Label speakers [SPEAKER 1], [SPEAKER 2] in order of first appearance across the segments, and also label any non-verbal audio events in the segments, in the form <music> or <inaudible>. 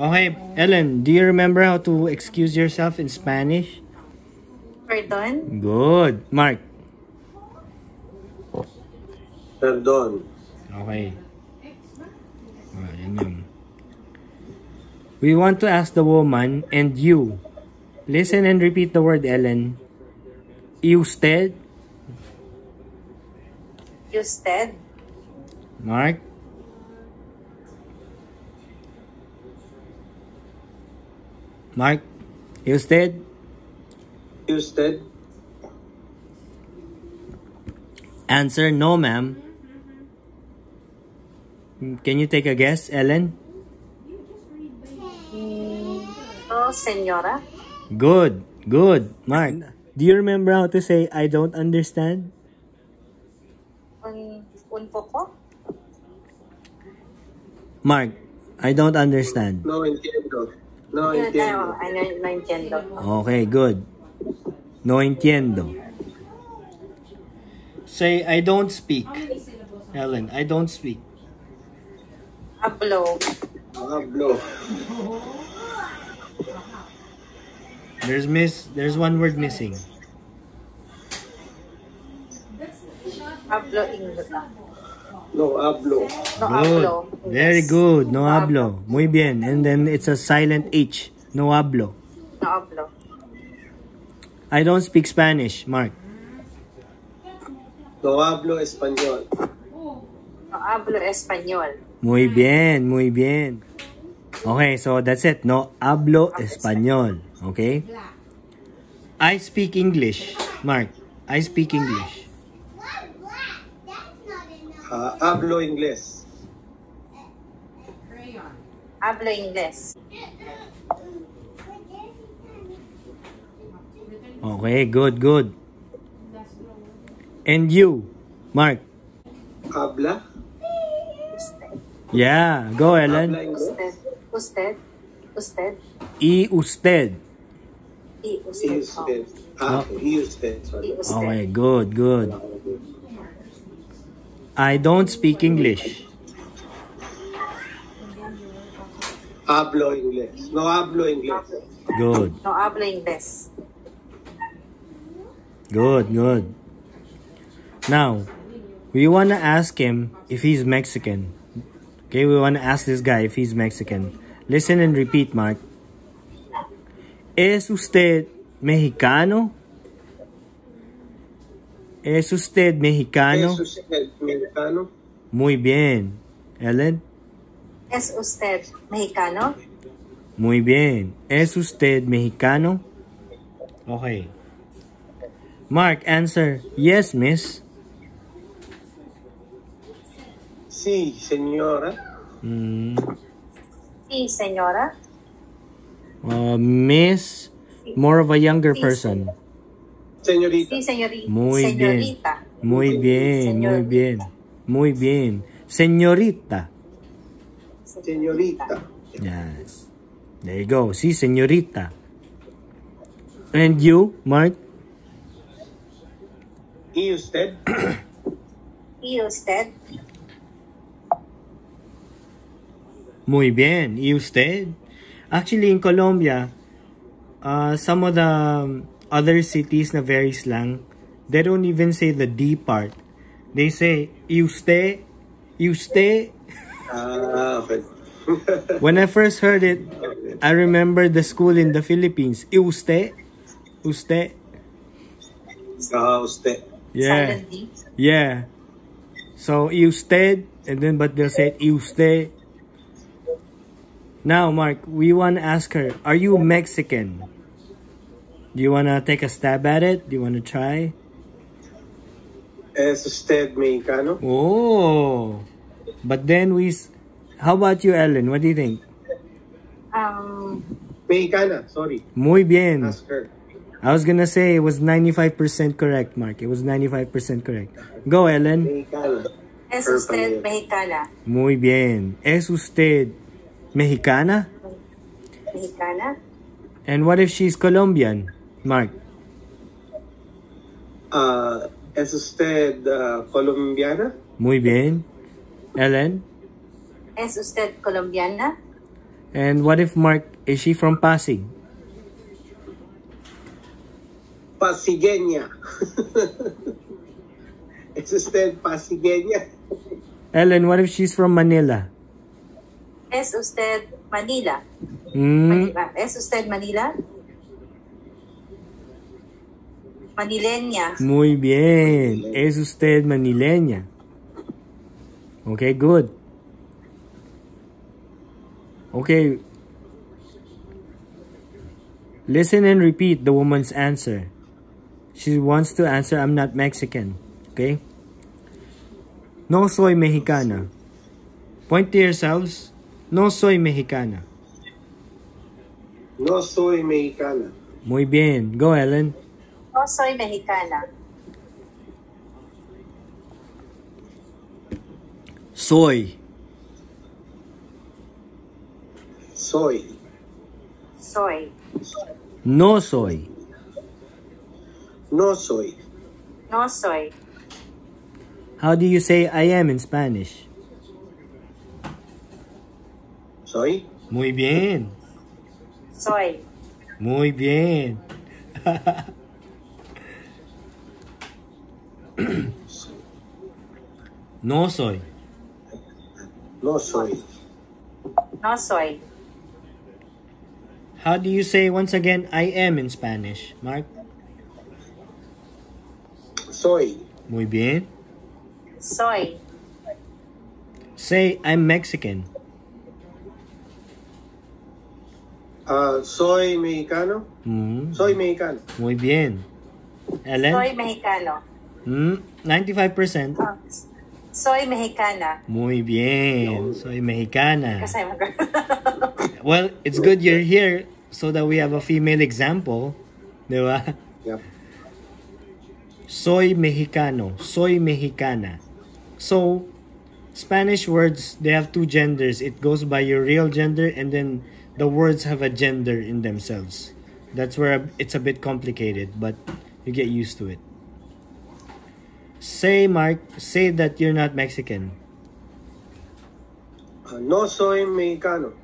[SPEAKER 1] Okay, Ellen, do you remember how to excuse yourself in Spanish?
[SPEAKER 2] Pardon?
[SPEAKER 1] Good. Mark.
[SPEAKER 3] Perdón.
[SPEAKER 1] Okay. Ah, yan yun. We want to ask the woman and you. Listen and repeat the word, Ellen. Usted.
[SPEAKER 2] Usted?
[SPEAKER 1] Mark. Mark. Usted.
[SPEAKER 3] Usted.
[SPEAKER 1] Answer, no, ma'am. Can you take a guess, Ellen?
[SPEAKER 2] Oh, señora?
[SPEAKER 1] Good. Good. Mark. Do you remember how to say, I don't understand?
[SPEAKER 2] Un, un poco?
[SPEAKER 1] Mark, I don't understand.
[SPEAKER 3] No entiendo. No entiendo.
[SPEAKER 2] ano, ano, no entiendo.
[SPEAKER 1] Okay, good. No entiendo. Say, I don't speak. Ellen, I don't speak.
[SPEAKER 2] Hablo.
[SPEAKER 3] Hablo.
[SPEAKER 1] There's miss, there's one word missing.
[SPEAKER 2] Hablo English.
[SPEAKER 3] No hablo.
[SPEAKER 2] No
[SPEAKER 1] Good.
[SPEAKER 2] hablo.
[SPEAKER 1] Very
[SPEAKER 2] English.
[SPEAKER 1] good. No hablo. Muy bien. And then it's a silent H. No hablo.
[SPEAKER 2] No hablo.
[SPEAKER 1] I don't speak Spanish, Mark.
[SPEAKER 3] No hablo español.
[SPEAKER 2] No hablo español.
[SPEAKER 1] Muy bien, muy bien. Okay, so that's it. No hablo español. Okay? I speak English. Mark, I speak English.
[SPEAKER 3] Ah, hablo inglés.
[SPEAKER 2] Hablo English.
[SPEAKER 1] Okay, good, good. And you, Mark.
[SPEAKER 3] Habla.
[SPEAKER 1] Yeah, go
[SPEAKER 3] Habla
[SPEAKER 1] Ellen.
[SPEAKER 3] inglés.
[SPEAKER 2] Usted. Usted. Usted.
[SPEAKER 1] Y usted.
[SPEAKER 2] Y
[SPEAKER 3] Y
[SPEAKER 2] usted.
[SPEAKER 3] usted. Ah, y usted.
[SPEAKER 2] Y
[SPEAKER 3] Sorry.
[SPEAKER 2] usted.
[SPEAKER 1] Okay, good, good. I don't speak English.
[SPEAKER 3] Hablo inglés. No hablo inglés.
[SPEAKER 1] Good,
[SPEAKER 2] No hablo English.
[SPEAKER 1] good, good. Now, we want to ask him if he's Mexican. Okay, we want to ask this guy if he's Mexican. Listen and repeat, Mark. ¿Es usted mexicano? ¿Es usted mexicano?
[SPEAKER 3] ¿Es usted mexicano?
[SPEAKER 1] Muy bien. Ellen?
[SPEAKER 2] ¿Es usted mexicano?
[SPEAKER 1] Muy bien. ¿Es usted mexicano? Okay. Mark, answer. Yes, miss.
[SPEAKER 3] Sí, señora.
[SPEAKER 1] Mm,
[SPEAKER 2] Sí, señora.
[SPEAKER 1] uh, miss, more of a younger
[SPEAKER 2] Sí,
[SPEAKER 1] person.
[SPEAKER 3] Señorita.
[SPEAKER 2] Sí, señorita.
[SPEAKER 1] Muy bien.
[SPEAKER 2] señorita.
[SPEAKER 1] Muy bien, muy bien. Muy bien. Señorita.
[SPEAKER 3] Señorita.
[SPEAKER 1] Yes. There you go. Sí, señorita. And you, Mark?
[SPEAKER 3] ¿Y usted? <clears throat>
[SPEAKER 2] ¿Y usted?
[SPEAKER 1] Muy bien. ¿Y usted? Actually, in Colombia, uh, some of the um, other cities na very slang, they don't even say the D part. They say, ¿y usted? ¿Y usted?
[SPEAKER 3] Ah, okay. <laughs>
[SPEAKER 1] When I first heard it, I remember the school in the Philippines. ¿Y usted? ¿Usted?
[SPEAKER 3] Ah, usted.
[SPEAKER 1] Yeah. Yeah. So, ¿y usted? And then, but they'll say, ¿y usted? Now, Mark, we want to ask her, are you Mexican? Do you want to take a stab at it? Do you want to try?
[SPEAKER 3] ¿Es usted mexicano?
[SPEAKER 1] Oh. But then we... s- How about you, Ellen? What do you think?
[SPEAKER 2] Um,
[SPEAKER 3] Mexicana, sorry.
[SPEAKER 1] Muy bien.
[SPEAKER 3] Ask her.
[SPEAKER 1] I was gonna say it was 95% correct, Mark. It was 95% correct. Go, Ellen.
[SPEAKER 3] Mexicana.
[SPEAKER 2] ¿Es usted
[SPEAKER 3] también.
[SPEAKER 2] mexicana?
[SPEAKER 1] Muy bien. ¿Es usted mexicana?
[SPEAKER 2] ¿Mexicana?
[SPEAKER 1] And what if she's Colombian, Mark?
[SPEAKER 3] Ah, ¿Es usted ah, colombiana?
[SPEAKER 1] Muy bien. Ellen?
[SPEAKER 2] ¿Es usted colombiana?
[SPEAKER 1] And what if Mark, is she from Pasig?
[SPEAKER 3] Pasigueña. <laughs> es usted Pasigueña.
[SPEAKER 1] Ellen, what if she's from Manila?
[SPEAKER 2] Es usted Manila?
[SPEAKER 1] Hmm?
[SPEAKER 2] Manila. Es usted Manila? Manileña.
[SPEAKER 1] Muy bien. Es usted manileña. Okay, good. Okay. Listen and repeat the woman's answer. She wants to answer, I'm not Mexican. Okay? No soy mexicana. Point to yourselves. No soy mexicana.
[SPEAKER 3] No soy mexicana.
[SPEAKER 1] Muy bien. Go, Ellen.
[SPEAKER 2] No soy mexicana.
[SPEAKER 1] Soy.
[SPEAKER 3] Soy.
[SPEAKER 2] Soy.
[SPEAKER 1] No soy.
[SPEAKER 3] No soy.
[SPEAKER 2] No soy.
[SPEAKER 1] How do you say I am in Spanish?
[SPEAKER 3] Soy.
[SPEAKER 1] Muy bien.
[SPEAKER 2] Soy.
[SPEAKER 1] Muy bien. <laughs> <clears throat> no soy.
[SPEAKER 3] No soy.
[SPEAKER 2] No soy.
[SPEAKER 1] How do you say once again I am in Spanish, Mark?
[SPEAKER 3] Soy.
[SPEAKER 1] Muy bien.
[SPEAKER 2] Soy.
[SPEAKER 1] Say I'm Mexican.
[SPEAKER 3] Ah, soy mexicano.
[SPEAKER 1] Mm,
[SPEAKER 3] Soy mexicano.
[SPEAKER 1] muy bien. Ellen?
[SPEAKER 2] Soy mexicano.
[SPEAKER 1] Mm, 95%.
[SPEAKER 2] Oh, Soy mexicana.
[SPEAKER 1] Muy bien. Soy mexicana.
[SPEAKER 2] Kasi mag- <laughs>
[SPEAKER 1] Well, it's good you're here so that we have a female example. Di ba?
[SPEAKER 3] Yep.
[SPEAKER 1] Soy mexicano. Soy mexicana. So, Spanish words, they have two genders. It goes by your real gender and then the words have a gender in themselves. That's where it's a bit complicated, but you get used to it. Say, Mark, say that you're not Mexican.
[SPEAKER 3] Ah, no soy mexicano.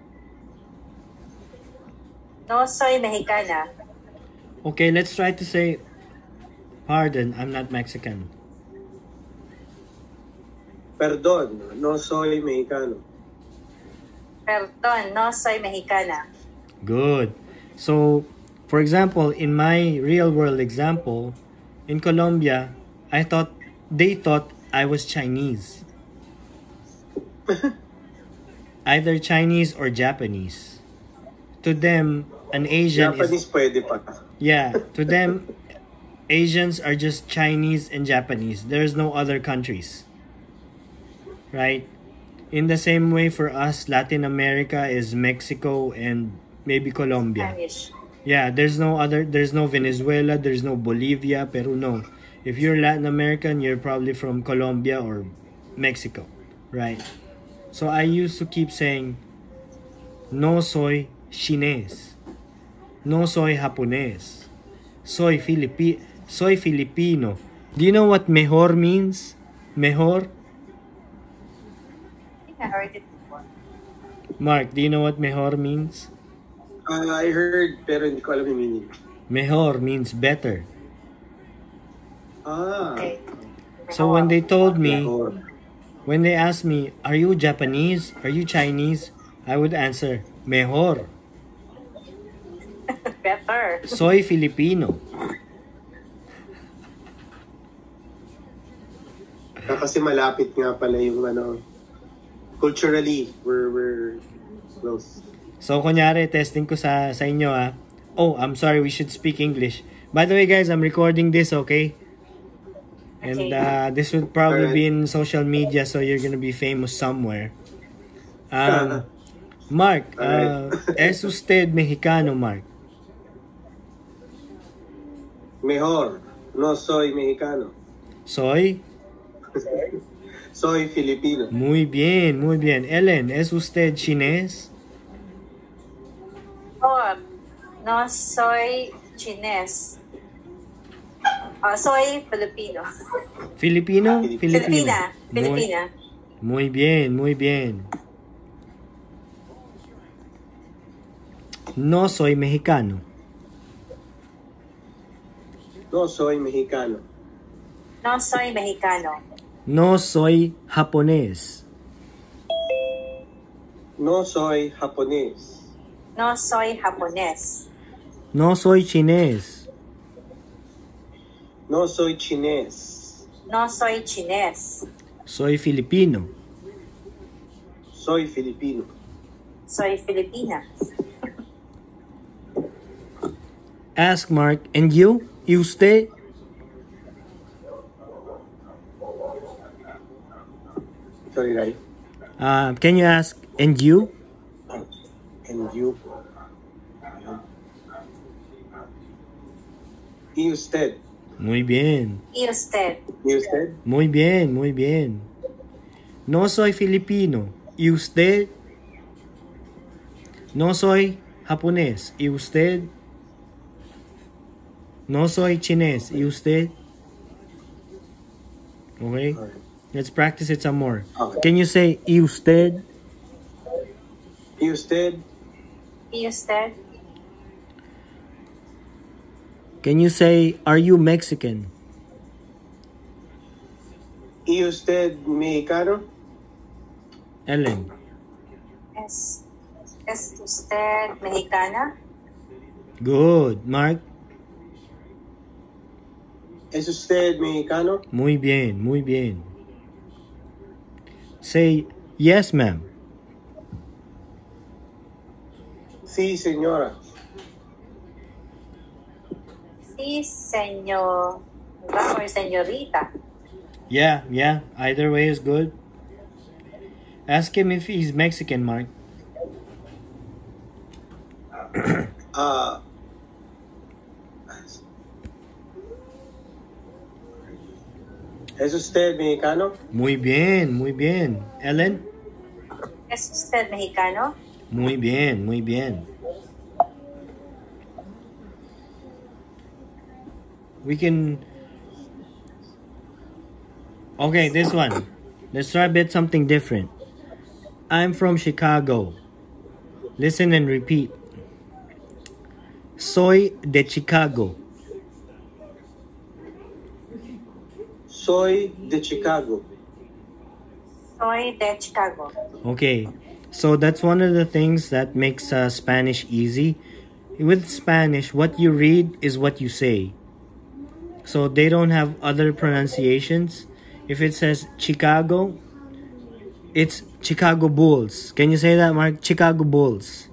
[SPEAKER 2] No soy mexicana.
[SPEAKER 1] Okay, let's try to say, pardon, I'm not Mexican.
[SPEAKER 3] Perdón. No soy mexicano.
[SPEAKER 2] Perdón, no soy mexicana.
[SPEAKER 1] Good. So, for example, in my real world example, in Colombia, I thought they thought I was Chinese. <laughs> Either Chinese or Japanese. To them, an Asian
[SPEAKER 3] Japanese
[SPEAKER 1] is
[SPEAKER 3] pwede pa.
[SPEAKER 1] yeah, to <laughs> them Asians are just Chinese and Japanese. There's no other countries. Right? In the same way for us, Latin America is Mexico and maybe Colombia.
[SPEAKER 2] Spanish.
[SPEAKER 1] Yeah, there's no other there's no Venezuela, there's no Bolivia, Peru no. If you're Latin American, you're probably from Colombia or Mexico, right? So I used to keep saying no soy Chinese. No soy Japonés. Soy Filipi soy Filipino. Do you know what mejor means? Mejor?
[SPEAKER 2] I think I heard it before.
[SPEAKER 1] Mark, do you know what mejor means?
[SPEAKER 3] Ah, I heard, pero hindi ko alam yung meaning.
[SPEAKER 1] Mejor means better.
[SPEAKER 3] Ah.
[SPEAKER 2] Okay.
[SPEAKER 1] So when they told me. When they ask me, Are you Japanese? Are you Chinese? I would answer, Mejor. <laughs>
[SPEAKER 2] Better.
[SPEAKER 1] Soy Filipino.
[SPEAKER 3] Ah, Kasi malapit nga pala yung ano, culturally, we're, we're close.
[SPEAKER 1] So, kunyari, testing ko sa, sa inyo ah. Oh, I'm sorry, we should speak English. By the way, guys, I'm recording this, okay? And uh, this would probably
[SPEAKER 3] Alright.
[SPEAKER 1] be in social media, so you're gonna be famous somewhere. Um, <laughs> Mark, uh, <laughs> es usted mexicano, Mark?
[SPEAKER 3] Mejor. No soy mexicano.
[SPEAKER 1] Soy?
[SPEAKER 3] Soy Filipino.
[SPEAKER 1] Muy bien, muy bien. Ellen, ¿es usted chinés?
[SPEAKER 2] Oh, no soy chines. Ah, soy Filipino.
[SPEAKER 1] ¿Filipino?
[SPEAKER 2] Filipina.
[SPEAKER 1] Muy-
[SPEAKER 2] Filipina.
[SPEAKER 1] Muy bien, muy bien. No soy mexicano.
[SPEAKER 3] No soy mexicano.
[SPEAKER 2] No soy mexicano.
[SPEAKER 1] No soy japonés.
[SPEAKER 3] No soy japonés.
[SPEAKER 2] No soy japonés.
[SPEAKER 1] No soy chinés.
[SPEAKER 3] No soy chinés.
[SPEAKER 2] No soy chinés.
[SPEAKER 1] Soy filipino.
[SPEAKER 3] Soy filipino.
[SPEAKER 2] Soy filipina.
[SPEAKER 1] Ask Mark, and you? ¿Y usted?
[SPEAKER 3] Sorry, Rye.
[SPEAKER 1] Uh, can you ask, and you?
[SPEAKER 3] And you? Y usted?
[SPEAKER 1] Muy bien.
[SPEAKER 2] ¿Y usted?
[SPEAKER 3] ¿Y usted?
[SPEAKER 1] Muy bien, muy bien. No soy filipino. ¿Y usted? No soy japonés. ¿Y usted? No soy chinés. ¿Y usted? Okay. Let's practice it some more.
[SPEAKER 3] Okay.
[SPEAKER 1] Can you say ¿y usted?
[SPEAKER 3] ¿Y usted?
[SPEAKER 2] ¿Y usted?
[SPEAKER 1] Can you say are you Mexican?
[SPEAKER 3] ¿Y usted mexicano?
[SPEAKER 1] Ellen.
[SPEAKER 2] ¿Es, ¿Es usted mexicana?
[SPEAKER 1] Good. Mark.
[SPEAKER 3] ¿Es usted mexicano?
[SPEAKER 1] Muy bien, muy bien. Say yes, ma'am.
[SPEAKER 3] Sí, señora.
[SPEAKER 2] Sí, señor. or señorita.
[SPEAKER 1] Yeah, yeah. Either way is good. Ask him if he's Mexican, Mark.
[SPEAKER 3] Ah. <coughs> ¿Es usted mexicano?
[SPEAKER 1] Muy bien, muy bien. Ellen?
[SPEAKER 2] ¿Es usted mexicano?
[SPEAKER 1] Muy bien, muy bien. We can. Okay, this one. Let's try a bit something different. I'm from Chicago. Listen and repeat. Soy de Chicago.
[SPEAKER 3] Soy de Chicago.
[SPEAKER 2] Soy de Chicago.
[SPEAKER 1] Okay, so that's one of the things that makes uh, Spanish easy. With Spanish, what you read is what you say. So they don't have other pronunciations. If it says Chicago, it's Chicago Bulls. Can you say that, Mark? Chicago Bulls.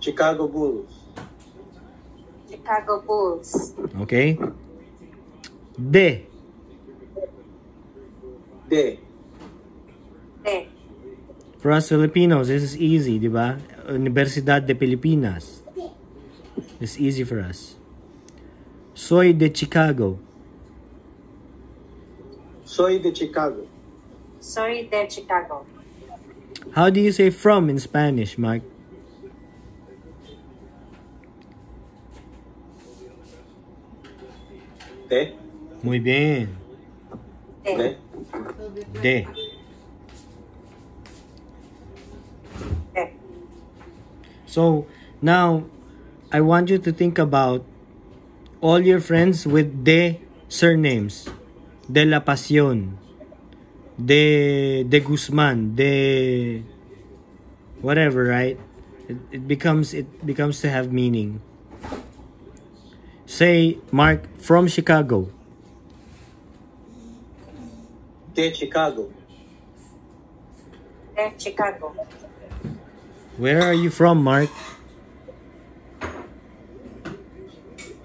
[SPEAKER 3] Chicago Bulls.
[SPEAKER 2] Chicago Bulls.
[SPEAKER 1] Okay? De.
[SPEAKER 3] De.
[SPEAKER 2] De.
[SPEAKER 1] For us Filipinos, this is easy, di ba? Universidad de Pilipinas. It's easy for us. Soy de Chicago.
[SPEAKER 3] Soy de Chicago.
[SPEAKER 2] Soy de Chicago.
[SPEAKER 1] How do you say from in Spanish, Mark?
[SPEAKER 3] De.
[SPEAKER 1] Muy bien.
[SPEAKER 2] De.
[SPEAKER 3] De.
[SPEAKER 1] De.
[SPEAKER 2] De.
[SPEAKER 1] So now I want you to think about all your friends with de surnames. De La Pasión. De De Guzman. De whatever, right? It, it becomes it becomes to have meaning. Say Mark from Chicago.
[SPEAKER 3] De Chicago.
[SPEAKER 2] De Chicago.
[SPEAKER 1] Where are you from, Mark?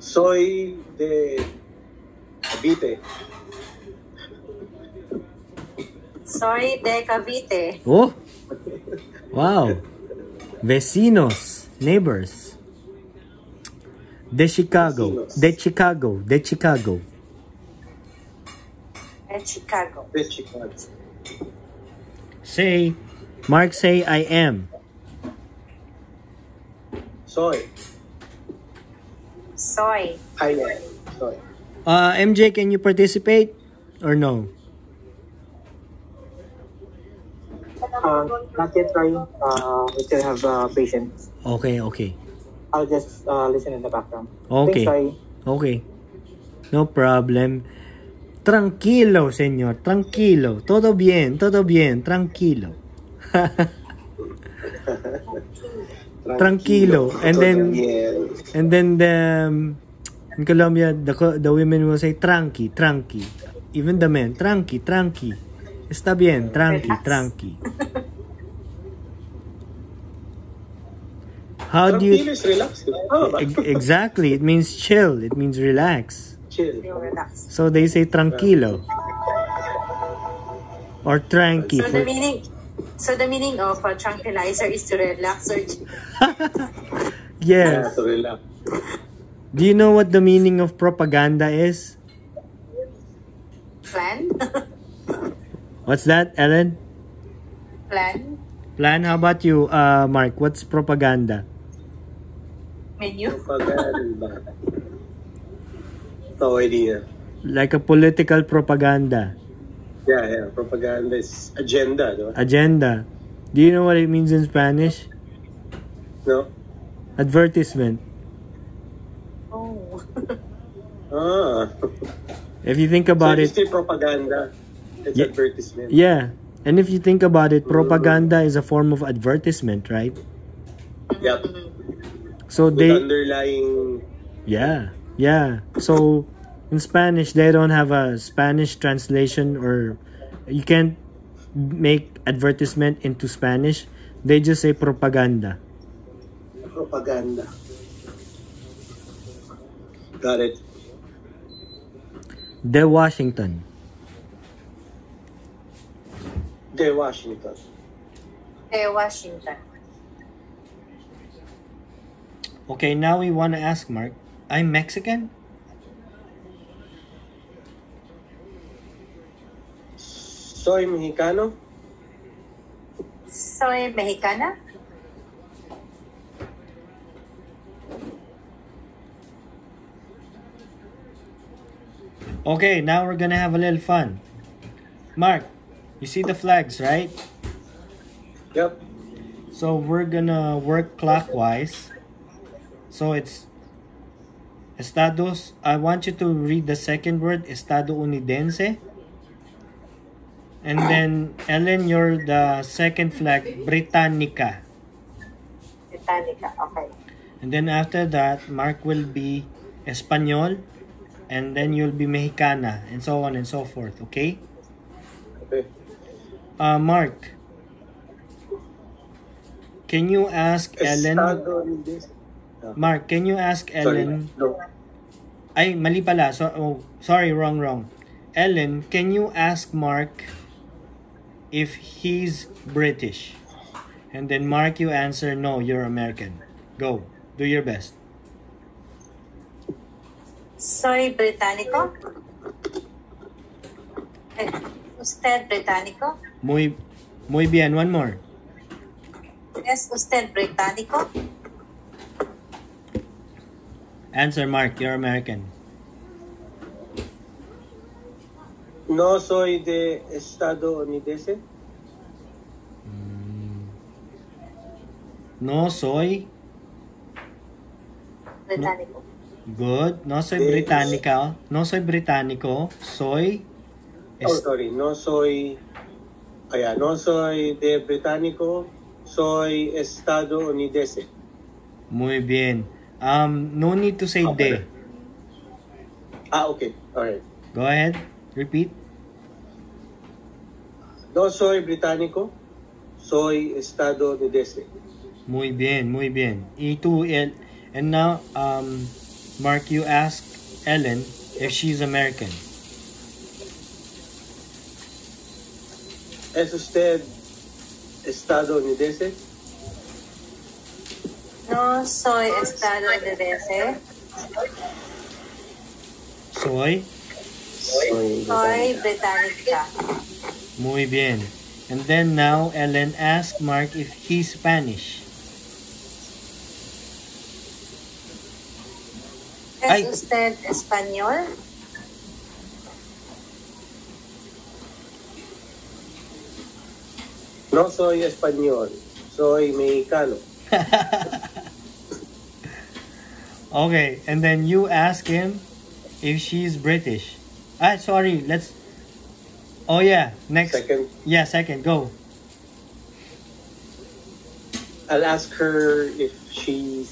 [SPEAKER 3] Soy de Cavite.
[SPEAKER 2] Soy de Cavite.
[SPEAKER 1] Oh, wow. Vecinos, neighbors. De Chicago,
[SPEAKER 3] Vecinos.
[SPEAKER 1] de Chicago, de Chicago.
[SPEAKER 2] De Chicago.
[SPEAKER 3] De Chicago.
[SPEAKER 1] Say, Mark, say I am.
[SPEAKER 3] Soy.
[SPEAKER 2] Soy.
[SPEAKER 3] I am. Soy.
[SPEAKER 1] Uh, MJ, can you participate or no?
[SPEAKER 4] Uh, not yet trying. Uh, we still have uh, patience.
[SPEAKER 1] Okay, okay.
[SPEAKER 4] I'll just uh, listen in the background.
[SPEAKER 1] Okay.
[SPEAKER 4] Thanks,
[SPEAKER 1] Okay. No problem. Tranquilo, señor. Tranquilo. Todo bien, todo bien. Tranquilo. <laughs> Tranquilo. And then-
[SPEAKER 3] Yeah.
[SPEAKER 1] And then the um, in Colombia, the the women will say tranqui, tranqui. Even the men, tranqui, tranqui. Está bien, tranqui,
[SPEAKER 2] Relax.
[SPEAKER 1] tranqui. How do you
[SPEAKER 3] Tranquilo is relax. Oh, ba?
[SPEAKER 1] Exactly? It means chill. It means relax.
[SPEAKER 3] Chill.
[SPEAKER 2] Relax.
[SPEAKER 1] So they say tranquilo or tranqui.
[SPEAKER 2] So
[SPEAKER 1] For,
[SPEAKER 2] the meaning, so the meaning of a tranquilizer is to relax or <laughs>
[SPEAKER 1] yes.
[SPEAKER 3] So relax.
[SPEAKER 1] Do you know what the meaning of propaganda is?
[SPEAKER 2] plan. <laughs>
[SPEAKER 1] What's that, Ellen?
[SPEAKER 2] plan.
[SPEAKER 1] Plan? How about you, uh, Mark? What's propaganda?
[SPEAKER 2] Menu.
[SPEAKER 3] Propaganda. No idea.
[SPEAKER 1] Like a political propaganda
[SPEAKER 3] Yeah, yeah. Propaganda is agenda, no?
[SPEAKER 1] agenda. Do you know what it means in Spanish?
[SPEAKER 3] No?
[SPEAKER 1] Advertisement.
[SPEAKER 2] Oh. <laughs>
[SPEAKER 3] Ah.
[SPEAKER 1] If you think about
[SPEAKER 3] it's
[SPEAKER 1] it,
[SPEAKER 3] propaganda. It's
[SPEAKER 1] Yeah.
[SPEAKER 3] advertisement.
[SPEAKER 1] yeah. And if you think about it, propaganda is a form of advertisement, right?
[SPEAKER 3] Yep.
[SPEAKER 1] So
[SPEAKER 3] With
[SPEAKER 1] they
[SPEAKER 3] underlying...
[SPEAKER 1] Yeah, yeah. So in Spanish, they don't have a Spanish translation, or you can't make advertisement into Spanish. They just say propaganda.
[SPEAKER 3] Propaganda. Got it.
[SPEAKER 1] The Washington.
[SPEAKER 3] De Washington.
[SPEAKER 2] Eh, Washington.
[SPEAKER 1] Okay, now we want to ask Mark. I'm Mexican.
[SPEAKER 3] Soy mexicano.
[SPEAKER 2] Soy mexicana.
[SPEAKER 1] Okay, now we're gonna have a little fun. Mark, you see the flags, right?
[SPEAKER 3] Yep.
[SPEAKER 1] So we're gonna work clockwise. So it's Estados. I want you to read the second word, Estadounidense. And then Ellen, you're the second flag, Britannica.
[SPEAKER 2] Britannica. Okay.
[SPEAKER 1] And then after that, Mark will be Espanol, and then you'll be Mexicana, and so on and so forth. Okay?
[SPEAKER 3] Okay.
[SPEAKER 1] Uh, Mark, can you ask Ellen?
[SPEAKER 3] Estadounidense.
[SPEAKER 1] Mark, can you ask
[SPEAKER 3] Sorry.
[SPEAKER 1] Ellen?
[SPEAKER 3] No.
[SPEAKER 1] Ay, mali pala. So, oh, sorry, wrong, wrong. Ellen, can you ask Mark if he's British? And then Mark, you answer, no, you're American. Go. Do your best.
[SPEAKER 2] Soy británico. Eh, ¿Usted británico?
[SPEAKER 1] Muy, muy bien. One more.
[SPEAKER 2] ¿Es usted británico?
[SPEAKER 1] Answer, Mark, you're American.
[SPEAKER 3] No soy de estadounidense.
[SPEAKER 1] No soy
[SPEAKER 2] Británico.
[SPEAKER 1] good. No soy
[SPEAKER 3] Eh,
[SPEAKER 1] británica. No soy británico. Soy.
[SPEAKER 3] Oh, sorry. No soy... Kaya, no soy de británico. Soy estadounidense.
[SPEAKER 1] muy bien. Um, no need to say
[SPEAKER 3] Okay.
[SPEAKER 1] de.
[SPEAKER 3] Ah, okay. Alright.
[SPEAKER 1] Go ahead. Repeat.
[SPEAKER 3] No soy británico. Soy estadounidense.
[SPEAKER 1] Muy bien, muy bien. Y tú, El, and now, um, Mark, you ask Ellen if she's American.
[SPEAKER 3] ¿Es usted estadounidense?
[SPEAKER 2] No soy estadounidense.
[SPEAKER 1] Soy.
[SPEAKER 3] Soy
[SPEAKER 2] Soy británica.
[SPEAKER 1] Muy bien. And then now, Ellen ask Mark if he's Spanish.
[SPEAKER 2] ¿Es
[SPEAKER 1] Ay.
[SPEAKER 2] usted español?
[SPEAKER 3] No soy español. Soy mexicano. <laughs>
[SPEAKER 1] Okay, and then you ask him if she's British. Ah, sorry, let's. Oh yeah, next.
[SPEAKER 3] Second,
[SPEAKER 1] Yeah, second, go.
[SPEAKER 3] I'll ask her if she's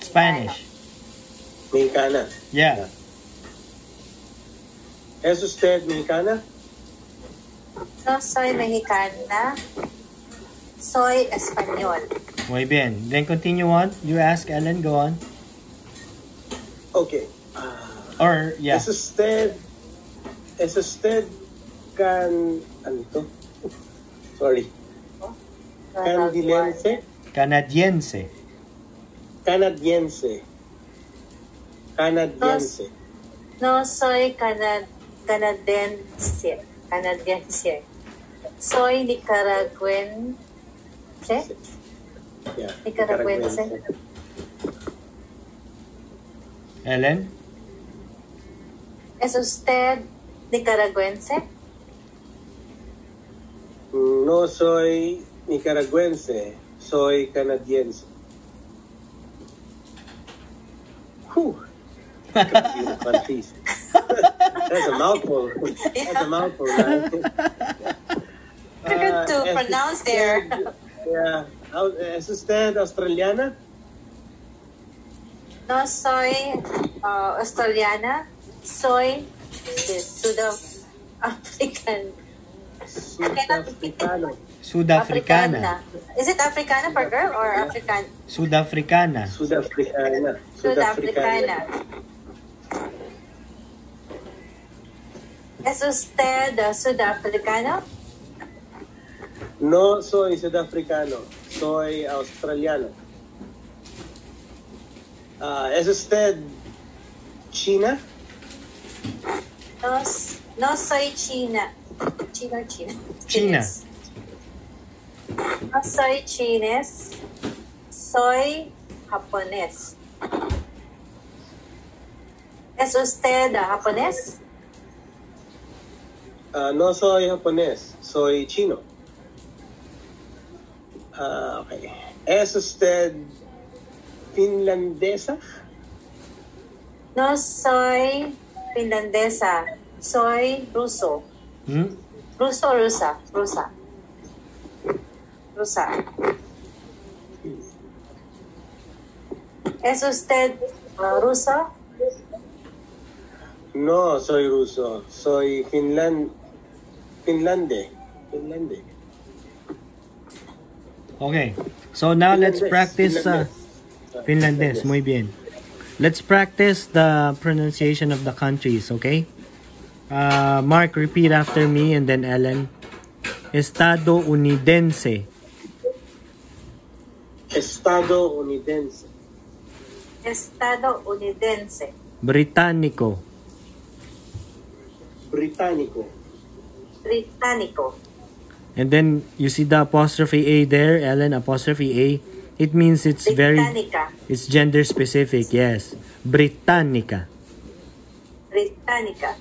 [SPEAKER 1] Spanish.
[SPEAKER 3] mexicana.
[SPEAKER 1] Yeah.
[SPEAKER 3] ¿Es usted mexicana?
[SPEAKER 2] No soy mexicana. Soy español.
[SPEAKER 1] Muy bien. Then continue on. You ask Ellen, go on.
[SPEAKER 3] Okay.
[SPEAKER 1] Or, yeah.
[SPEAKER 3] ¿Es usted, es usted can, ano to? Sorry. Canadiense?
[SPEAKER 1] Canadiense.
[SPEAKER 3] Canadiense. Canadiense.
[SPEAKER 2] No soy cana canadense. Canadiense. Soy nicaragüense.
[SPEAKER 3] Yeah.
[SPEAKER 2] Nicaragüense.
[SPEAKER 1] Ellen?
[SPEAKER 2] ¿Es usted nicaragüense?
[SPEAKER 3] No soy nicaragüense, soy canadiense. Whew. That's a mouthful. That's a mouthful, right?
[SPEAKER 2] Difficult to
[SPEAKER 3] Uh, es
[SPEAKER 2] pronounce there.
[SPEAKER 3] Yeah. ¿Es usted australiana?
[SPEAKER 2] No soy uh, australiana. Soy de Sudafrican.
[SPEAKER 3] Sudafricano.
[SPEAKER 1] Sudafricana.
[SPEAKER 2] Is it Africana for girl or African?
[SPEAKER 1] Sudafricana.
[SPEAKER 3] Sudafricana.
[SPEAKER 2] Sudafricana. ¿Es usted uh, sudafricano?
[SPEAKER 3] No soy sudafricano, soy australiano. Ah, ¿Es usted china?
[SPEAKER 2] No, no soy china. Chino, china.
[SPEAKER 1] China.
[SPEAKER 2] No soy chines. Soy japonés. ¿Es usted uh, japonés?
[SPEAKER 3] Ah, no soy japonés, soy chino. Ah, ok. ¿Es usted finlandesa?
[SPEAKER 2] No soy finlandesa. Soy ruso.
[SPEAKER 1] Hmm?
[SPEAKER 2] Ruso, rusa, rusa. Rusa. ¿Es usted uh, ruso?
[SPEAKER 3] No soy ruso, soy finland finlande. Finlande.
[SPEAKER 1] Okay. So now let's
[SPEAKER 3] Finlandés,
[SPEAKER 1] practice uh,
[SPEAKER 3] Finlandés.
[SPEAKER 1] Finlandés. Muy bien. Let's practice the pronunciation of the countries, okay? Uh, Mark, repeat after me and then Ellen. Estado Unidense.
[SPEAKER 3] Estadounidense.
[SPEAKER 2] Estadounidense.
[SPEAKER 1] Británico.
[SPEAKER 3] Británico.
[SPEAKER 2] Británico.
[SPEAKER 1] And then you see the apostrophe A there, Ellen, apostrophe A. It means it's very, it's gender specific, yes. Britannica.
[SPEAKER 2] Britannica.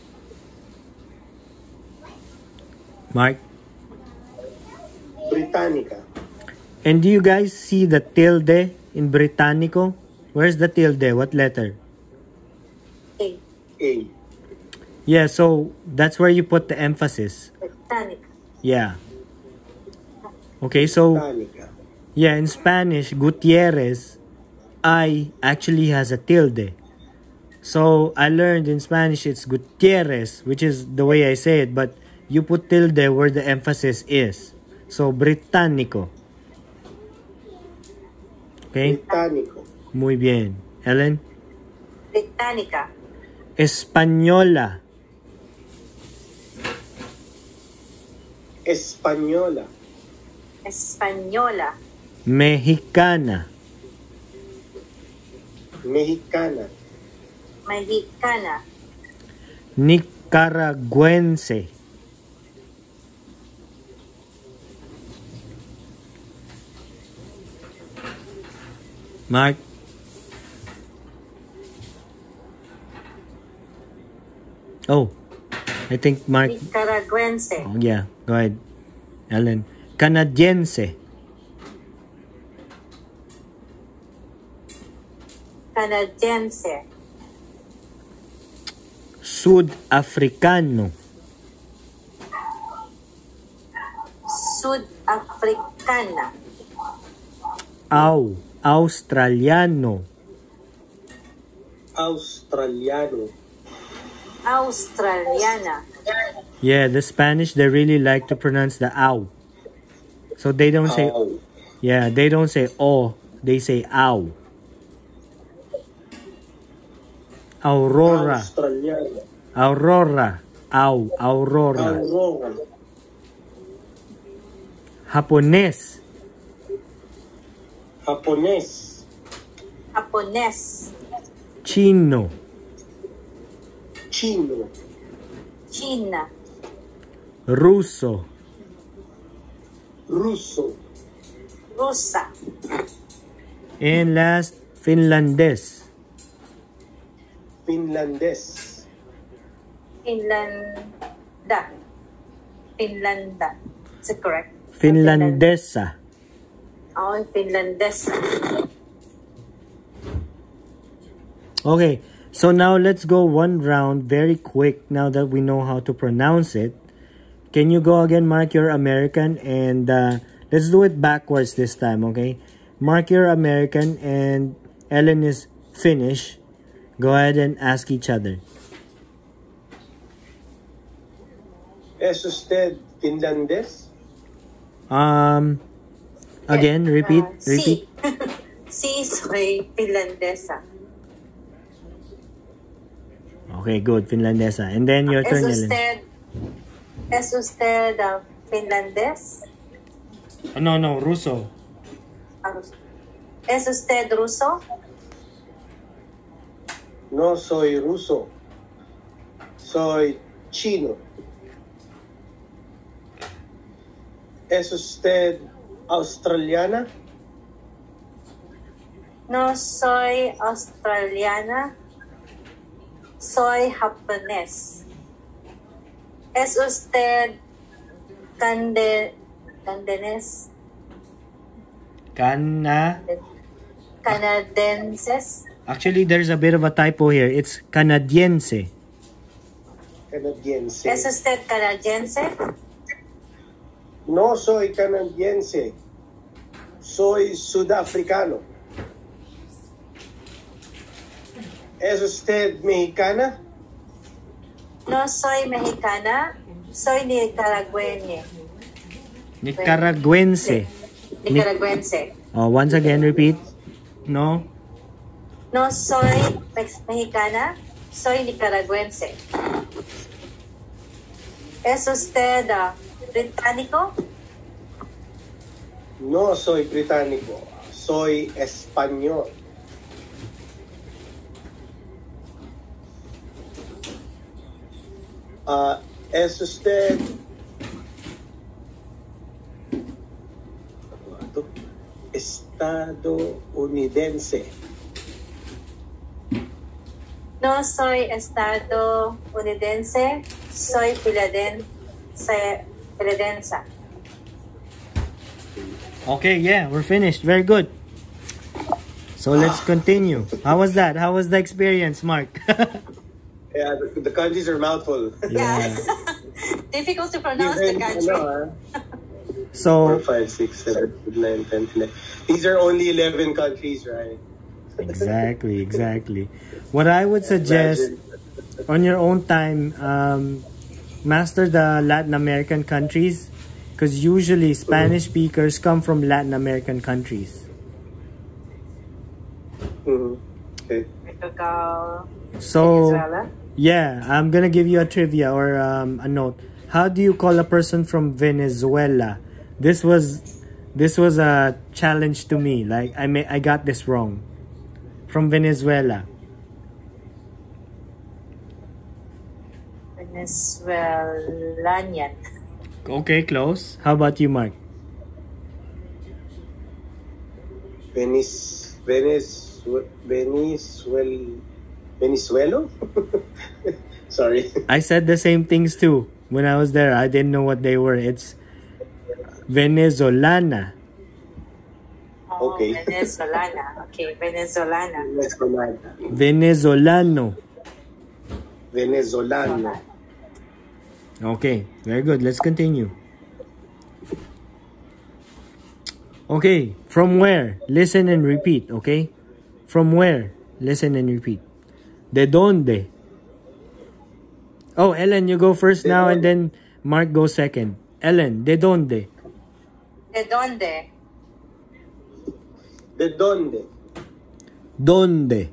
[SPEAKER 1] Mark.
[SPEAKER 3] Britannica.
[SPEAKER 1] And do you guys see the tilde in Britannico? Where's the tilde? What letter?
[SPEAKER 2] A.
[SPEAKER 3] A.
[SPEAKER 1] Yeah, so that's where you put the emphasis.
[SPEAKER 2] Británica.
[SPEAKER 1] Yeah. Okay, so
[SPEAKER 3] Británica.
[SPEAKER 1] Yeah, in Spanish, Gutierrez, I actually has a tilde. So I learned in Spanish it's Gutierrez, which is the way I say it, but you put tilde where the emphasis is. So Británico. Okay?
[SPEAKER 3] Británico.
[SPEAKER 1] Muy bien. Ellen?
[SPEAKER 2] Británica.
[SPEAKER 1] Española.
[SPEAKER 3] Española.
[SPEAKER 2] Española.
[SPEAKER 1] Mexicana.
[SPEAKER 3] Mexicana.
[SPEAKER 2] Mexicana.
[SPEAKER 1] Nicaragüense. Mark. Oh, I think Mark.
[SPEAKER 2] Nicaragüense.
[SPEAKER 1] Oh, yeah, go ahead. Ellen. Canadiense.
[SPEAKER 2] Canadiense.
[SPEAKER 1] Sudafricano.
[SPEAKER 2] Sud-Africana.
[SPEAKER 1] Au. Australiano.
[SPEAKER 3] Australiano.
[SPEAKER 2] Australiana.
[SPEAKER 1] Yeah, the Spanish they really like to pronounce the ow. So they don't say
[SPEAKER 3] Au.
[SPEAKER 1] yeah, they don't say oh, they say ow. Aurora. Aurora. Ow. Aurora.
[SPEAKER 3] Aurora.
[SPEAKER 1] Japonés.
[SPEAKER 3] Japonés.
[SPEAKER 2] Japones.
[SPEAKER 1] Chino.
[SPEAKER 3] Chino.
[SPEAKER 2] China.
[SPEAKER 1] Ruso.
[SPEAKER 3] Ruso.
[SPEAKER 2] Rusa.
[SPEAKER 1] And last, Finlandés.
[SPEAKER 3] Finlandés.
[SPEAKER 2] Finlanda. Finlanda. Is it correct?
[SPEAKER 1] Finlandesa.
[SPEAKER 2] Oh, Finlandesa.
[SPEAKER 1] Okay, so now let's go one round very quick now that we know how to pronounce it. Can you go again, mark your American, and uh, let's do it backwards this time, okay? Mark your American, and Ellen is Finnish. Go ahead and ask each other.
[SPEAKER 3] Es usted finlandés?
[SPEAKER 1] Um, again, repeat,
[SPEAKER 2] Uh,
[SPEAKER 1] repeat.
[SPEAKER 2] Sí. <laughs> sí, soy finlandesa.
[SPEAKER 1] Okay, good, Finlandesa. And then your turn, Ellen.
[SPEAKER 2] usted, ¿Es usted uh, finlandés?
[SPEAKER 1] No, no, Ruso.
[SPEAKER 2] Ah, ¿Es usted ruso?
[SPEAKER 3] No soy ruso. Soy chino. ¿Es usted australiana?
[SPEAKER 2] No soy australiana. Soy japonés. ¿Es usted cande, candenés,
[SPEAKER 1] Cana.
[SPEAKER 2] canadenses?
[SPEAKER 1] Actually, there's a bit of a typo here. It's Canadiense.
[SPEAKER 3] Canadiense.
[SPEAKER 2] ¿Es usted canadiense?
[SPEAKER 3] No soy canadiense. Soy sudafricano. ¿Es usted mexicana?
[SPEAKER 2] No soy mexicana. Soy nicaragüense.
[SPEAKER 1] Nicaraguense.
[SPEAKER 2] Nicaragüense.
[SPEAKER 1] Oh, once again, repeat. No.
[SPEAKER 2] No soy mex- mexicana, soy nicaragüense. ¿Es usted ah, británico?
[SPEAKER 3] No soy británico. Soy español. Ah, ¿Es usted estadounidense?
[SPEAKER 2] No soy estadounidense, soy filadense, filadensa.
[SPEAKER 1] Okay, yeah, we're finished. Very good. So let's continue. How was that? How was the experience, Mark? <laughs>
[SPEAKER 3] Yeah, the, the countries are mouthful.
[SPEAKER 1] yeah. <laughs>
[SPEAKER 2] Difficult to pronounce the
[SPEAKER 3] Even,
[SPEAKER 2] country.
[SPEAKER 3] ano, ah,
[SPEAKER 1] So,
[SPEAKER 3] Four, five, six, seven, eight, nine, ten, ten. These are only 11 countries, right?
[SPEAKER 1] Exactly, exactly. What I would suggest on your own time, um, master the Latin American countries because usually Spanish speakers come from Latin American countries.
[SPEAKER 3] Mhm. Okay.
[SPEAKER 1] So, yeah, I'm gonna give you a trivia or um, a note. How do you call a person from Venezuela? This was this was a challenge to me. Like I may I got this wrong. From Venezuela.
[SPEAKER 2] Venezuelanian.
[SPEAKER 1] Okay, close. How about you, Mark?
[SPEAKER 3] Venice, Venice, Venezuel, Venezuelo? <laughs> Sorry.
[SPEAKER 1] I said the same things too when I was there. I didn't know what they were. It's Venezolana.
[SPEAKER 2] Oh,
[SPEAKER 3] Okay.
[SPEAKER 2] Venezolana. Okay, Venezolana.
[SPEAKER 3] Venezolana.
[SPEAKER 1] Venezolano.
[SPEAKER 3] Venezolano.
[SPEAKER 1] Okay, very good. Let's continue. Okay, from where? Listen and repeat, okay? From where? Listen and repeat. De donde? Oh, Ellen, you go first
[SPEAKER 3] De
[SPEAKER 1] now and then Mark goes second. Ellen, de donde?
[SPEAKER 2] De donde?
[SPEAKER 3] De donde?
[SPEAKER 1] Donde?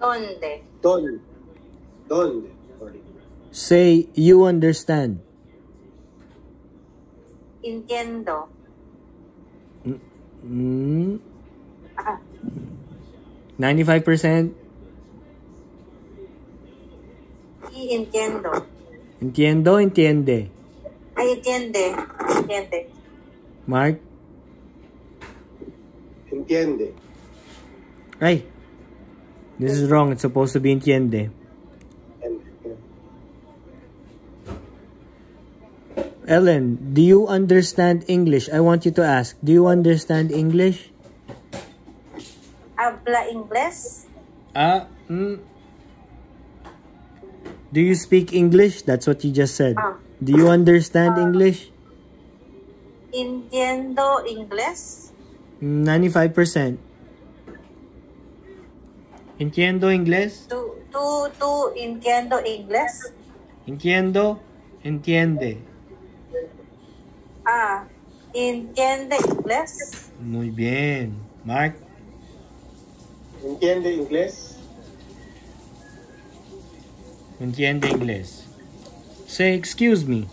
[SPEAKER 2] Donde?
[SPEAKER 3] Don. Donde? Sorry.
[SPEAKER 1] Say you understand.
[SPEAKER 2] Entiendo.
[SPEAKER 1] Mm,
[SPEAKER 2] Ah,
[SPEAKER 1] 95%?
[SPEAKER 2] y entiendo.
[SPEAKER 1] Entiendo, entiende.
[SPEAKER 2] Ay, entiende. Entiende.
[SPEAKER 1] Mark?
[SPEAKER 3] Entiende.
[SPEAKER 1] Ay. This is wrong. It's supposed to be entiende. Ellen, do you understand English? I want you to ask. Do you understand English?
[SPEAKER 2] Habla inglés?
[SPEAKER 1] Ah, mm. Do you speak English? That's what you just said.
[SPEAKER 2] Ah.
[SPEAKER 1] Do you understand English?
[SPEAKER 2] Entiendo inglés?
[SPEAKER 1] 95%. Entiendo inglés?
[SPEAKER 2] ¿Tú, tú, tú entiendo inglés?
[SPEAKER 1] Entiendo, entiende.
[SPEAKER 2] Ah, ¿entiende inglés?
[SPEAKER 1] Muy bien. Mark?
[SPEAKER 3] ¿Entiende inglés?
[SPEAKER 1] Entiende inglés. Say, excuse me.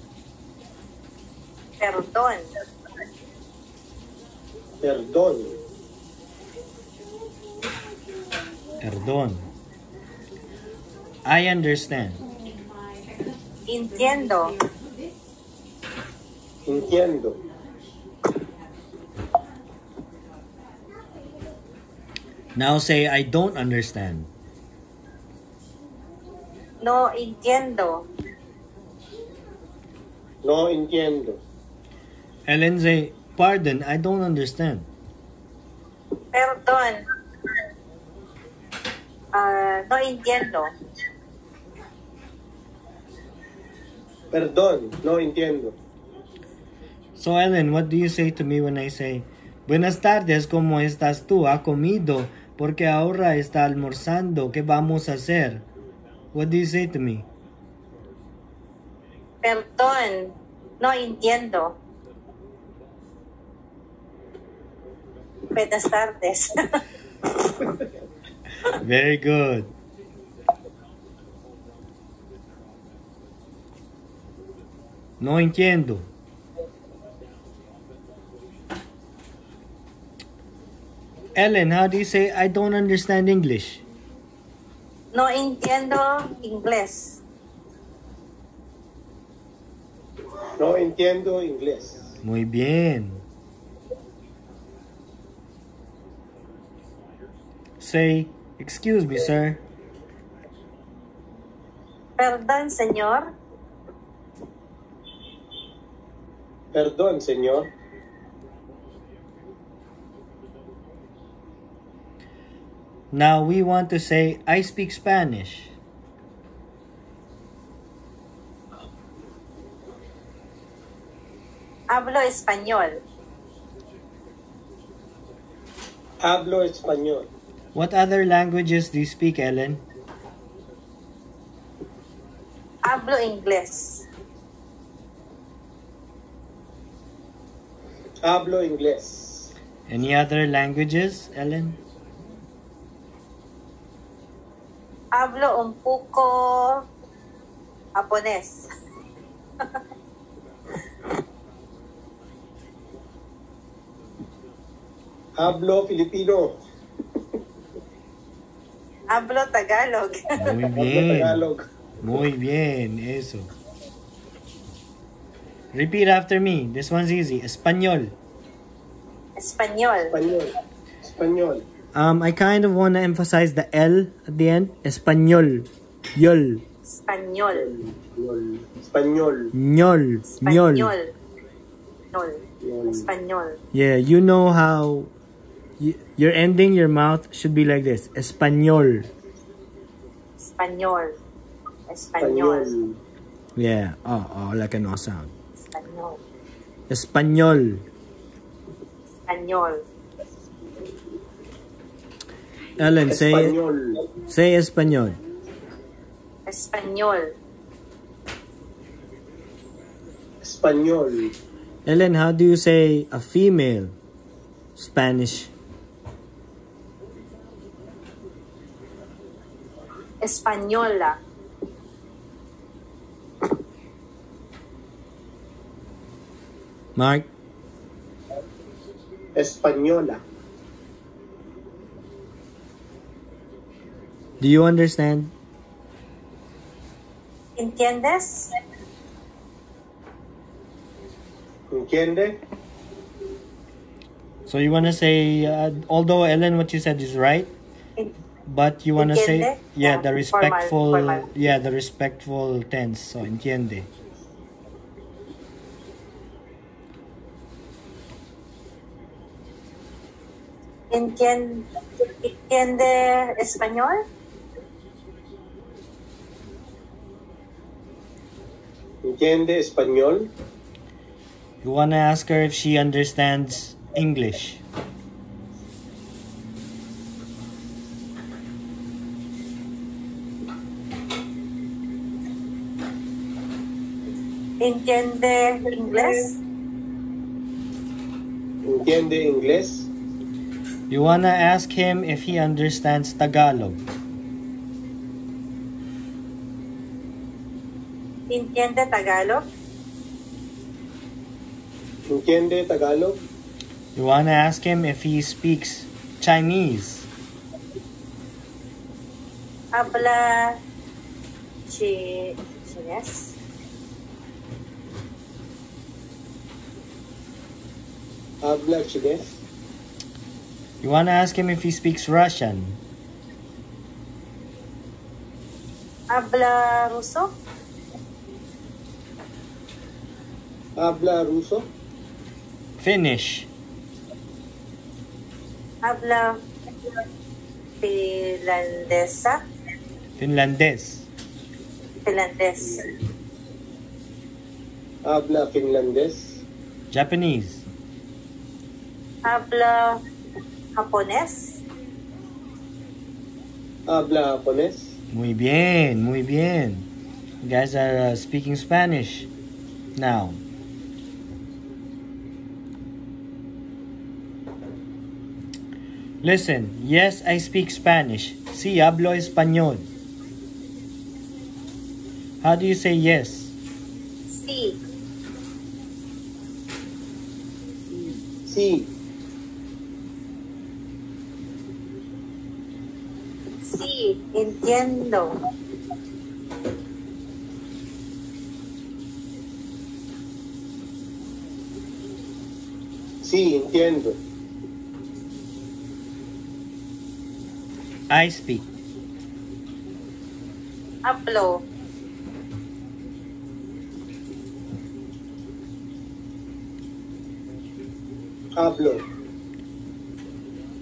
[SPEAKER 2] Perdón.
[SPEAKER 3] Perdón.
[SPEAKER 1] Perdón. I understand.
[SPEAKER 2] Entiendo.
[SPEAKER 3] Entiendo.
[SPEAKER 1] Now say, I don't understand.
[SPEAKER 2] No entiendo.
[SPEAKER 3] No entiendo.
[SPEAKER 1] Ellen say, pardon, I don't understand.
[SPEAKER 2] Perdón. Ah, no entiendo.
[SPEAKER 3] Perdón. No entiendo.
[SPEAKER 1] So Ellen, what do you say to me when I say, Buenas tardes, ¿cómo estás tú? ¿Ha comido? Porque ahora está almorzando. ¿Qué vamos a hacer? What do you say to me?
[SPEAKER 2] Perdón. No entiendo. Buenas tardes.
[SPEAKER 1] Very good. No entiendo. Ellen, how do you say I don't understand English?
[SPEAKER 2] No entiendo inglés.
[SPEAKER 3] No entiendo inglés.
[SPEAKER 1] Muy bien. Say, excuse me, sir.
[SPEAKER 2] Perdón, señor.
[SPEAKER 3] Perdón, señor.
[SPEAKER 1] Now we want to say, I speak Spanish.
[SPEAKER 2] Hablo español.
[SPEAKER 3] Hablo español.
[SPEAKER 1] What other languages do you speak, Ellen?
[SPEAKER 2] Hablo inglés.
[SPEAKER 3] Hablo inglés.
[SPEAKER 1] Any other languages, Ellen?
[SPEAKER 2] Hablo un poco japonés.
[SPEAKER 3] Hablo Filipino.
[SPEAKER 2] Hablo Tagalog.
[SPEAKER 1] Muy
[SPEAKER 3] Hablo
[SPEAKER 1] bien.
[SPEAKER 3] Tagalog.
[SPEAKER 1] Muy bien, eso. Repeat after me. This one's easy. Español.
[SPEAKER 2] Español.
[SPEAKER 3] Español. Español.
[SPEAKER 1] Um, I kind of want to emphasize the L at the end. Español. Yol.
[SPEAKER 2] Español.
[SPEAKER 3] Español. Español.
[SPEAKER 1] Ñol. Ñol.
[SPEAKER 2] Español. Espanyol.
[SPEAKER 3] Yun.
[SPEAKER 2] Espanyol.
[SPEAKER 1] Yeah, you know how y- your ending your mouth should be like this. Español.
[SPEAKER 2] Español. Espanyol.
[SPEAKER 3] Espanyol.
[SPEAKER 1] Yeah. Oh, oh, like an O sound.
[SPEAKER 2] Espanyol.
[SPEAKER 1] Español.
[SPEAKER 2] Espanyol.
[SPEAKER 1] Ellen, say
[SPEAKER 3] Espanyol.
[SPEAKER 1] say Español.
[SPEAKER 2] Español.
[SPEAKER 3] Español.
[SPEAKER 1] Ellen, how do you say a female Spanish?
[SPEAKER 2] Española.
[SPEAKER 1] Mark?
[SPEAKER 3] Española.
[SPEAKER 1] Do you understand?
[SPEAKER 2] ¿Entiendes?
[SPEAKER 3] Entiende?
[SPEAKER 1] So you want to say, uh, although Ellen, what you said is right,
[SPEAKER 2] En-
[SPEAKER 1] but you want to say, yeah,
[SPEAKER 2] Yeah,
[SPEAKER 1] the
[SPEAKER 2] formal,
[SPEAKER 1] respectful,
[SPEAKER 2] formal.
[SPEAKER 1] yeah, the respectful tense. So entiende.
[SPEAKER 2] ¿Entien- ¿Entiende español?
[SPEAKER 3] Entiende español?
[SPEAKER 1] You want to ask her if she understands English.
[SPEAKER 2] ¿Entiende inglés?
[SPEAKER 3] Entiende inglés?
[SPEAKER 1] You want to ask him if he understands Tagalog.
[SPEAKER 2] ¿Entiende Tagalog?
[SPEAKER 3] Entiende Tagalog?
[SPEAKER 1] You want to ask him if he speaks Chinese.
[SPEAKER 2] Habla chi chines?
[SPEAKER 3] Habla chines?
[SPEAKER 1] You want to ask him if he speaks Russian.
[SPEAKER 2] Habla ruso?
[SPEAKER 3] Habla ruso?
[SPEAKER 1] Finnish.
[SPEAKER 2] Habla finlandesa?
[SPEAKER 1] Finlandés.
[SPEAKER 2] Finlandés.
[SPEAKER 3] Habla finlandés?
[SPEAKER 1] Japanese.
[SPEAKER 2] Habla japonés?
[SPEAKER 3] Habla japonés?
[SPEAKER 1] Muy bien, muy bien. You guys are uh, speaking Spanish now. Listen, yes, I speak Spanish. Sí, hablo español. How do you say yes?
[SPEAKER 2] Sí.
[SPEAKER 3] Sí.
[SPEAKER 2] Entiendo.
[SPEAKER 3] Sí, entiendo.
[SPEAKER 1] I speak.
[SPEAKER 2] Hablo.
[SPEAKER 3] Hablo.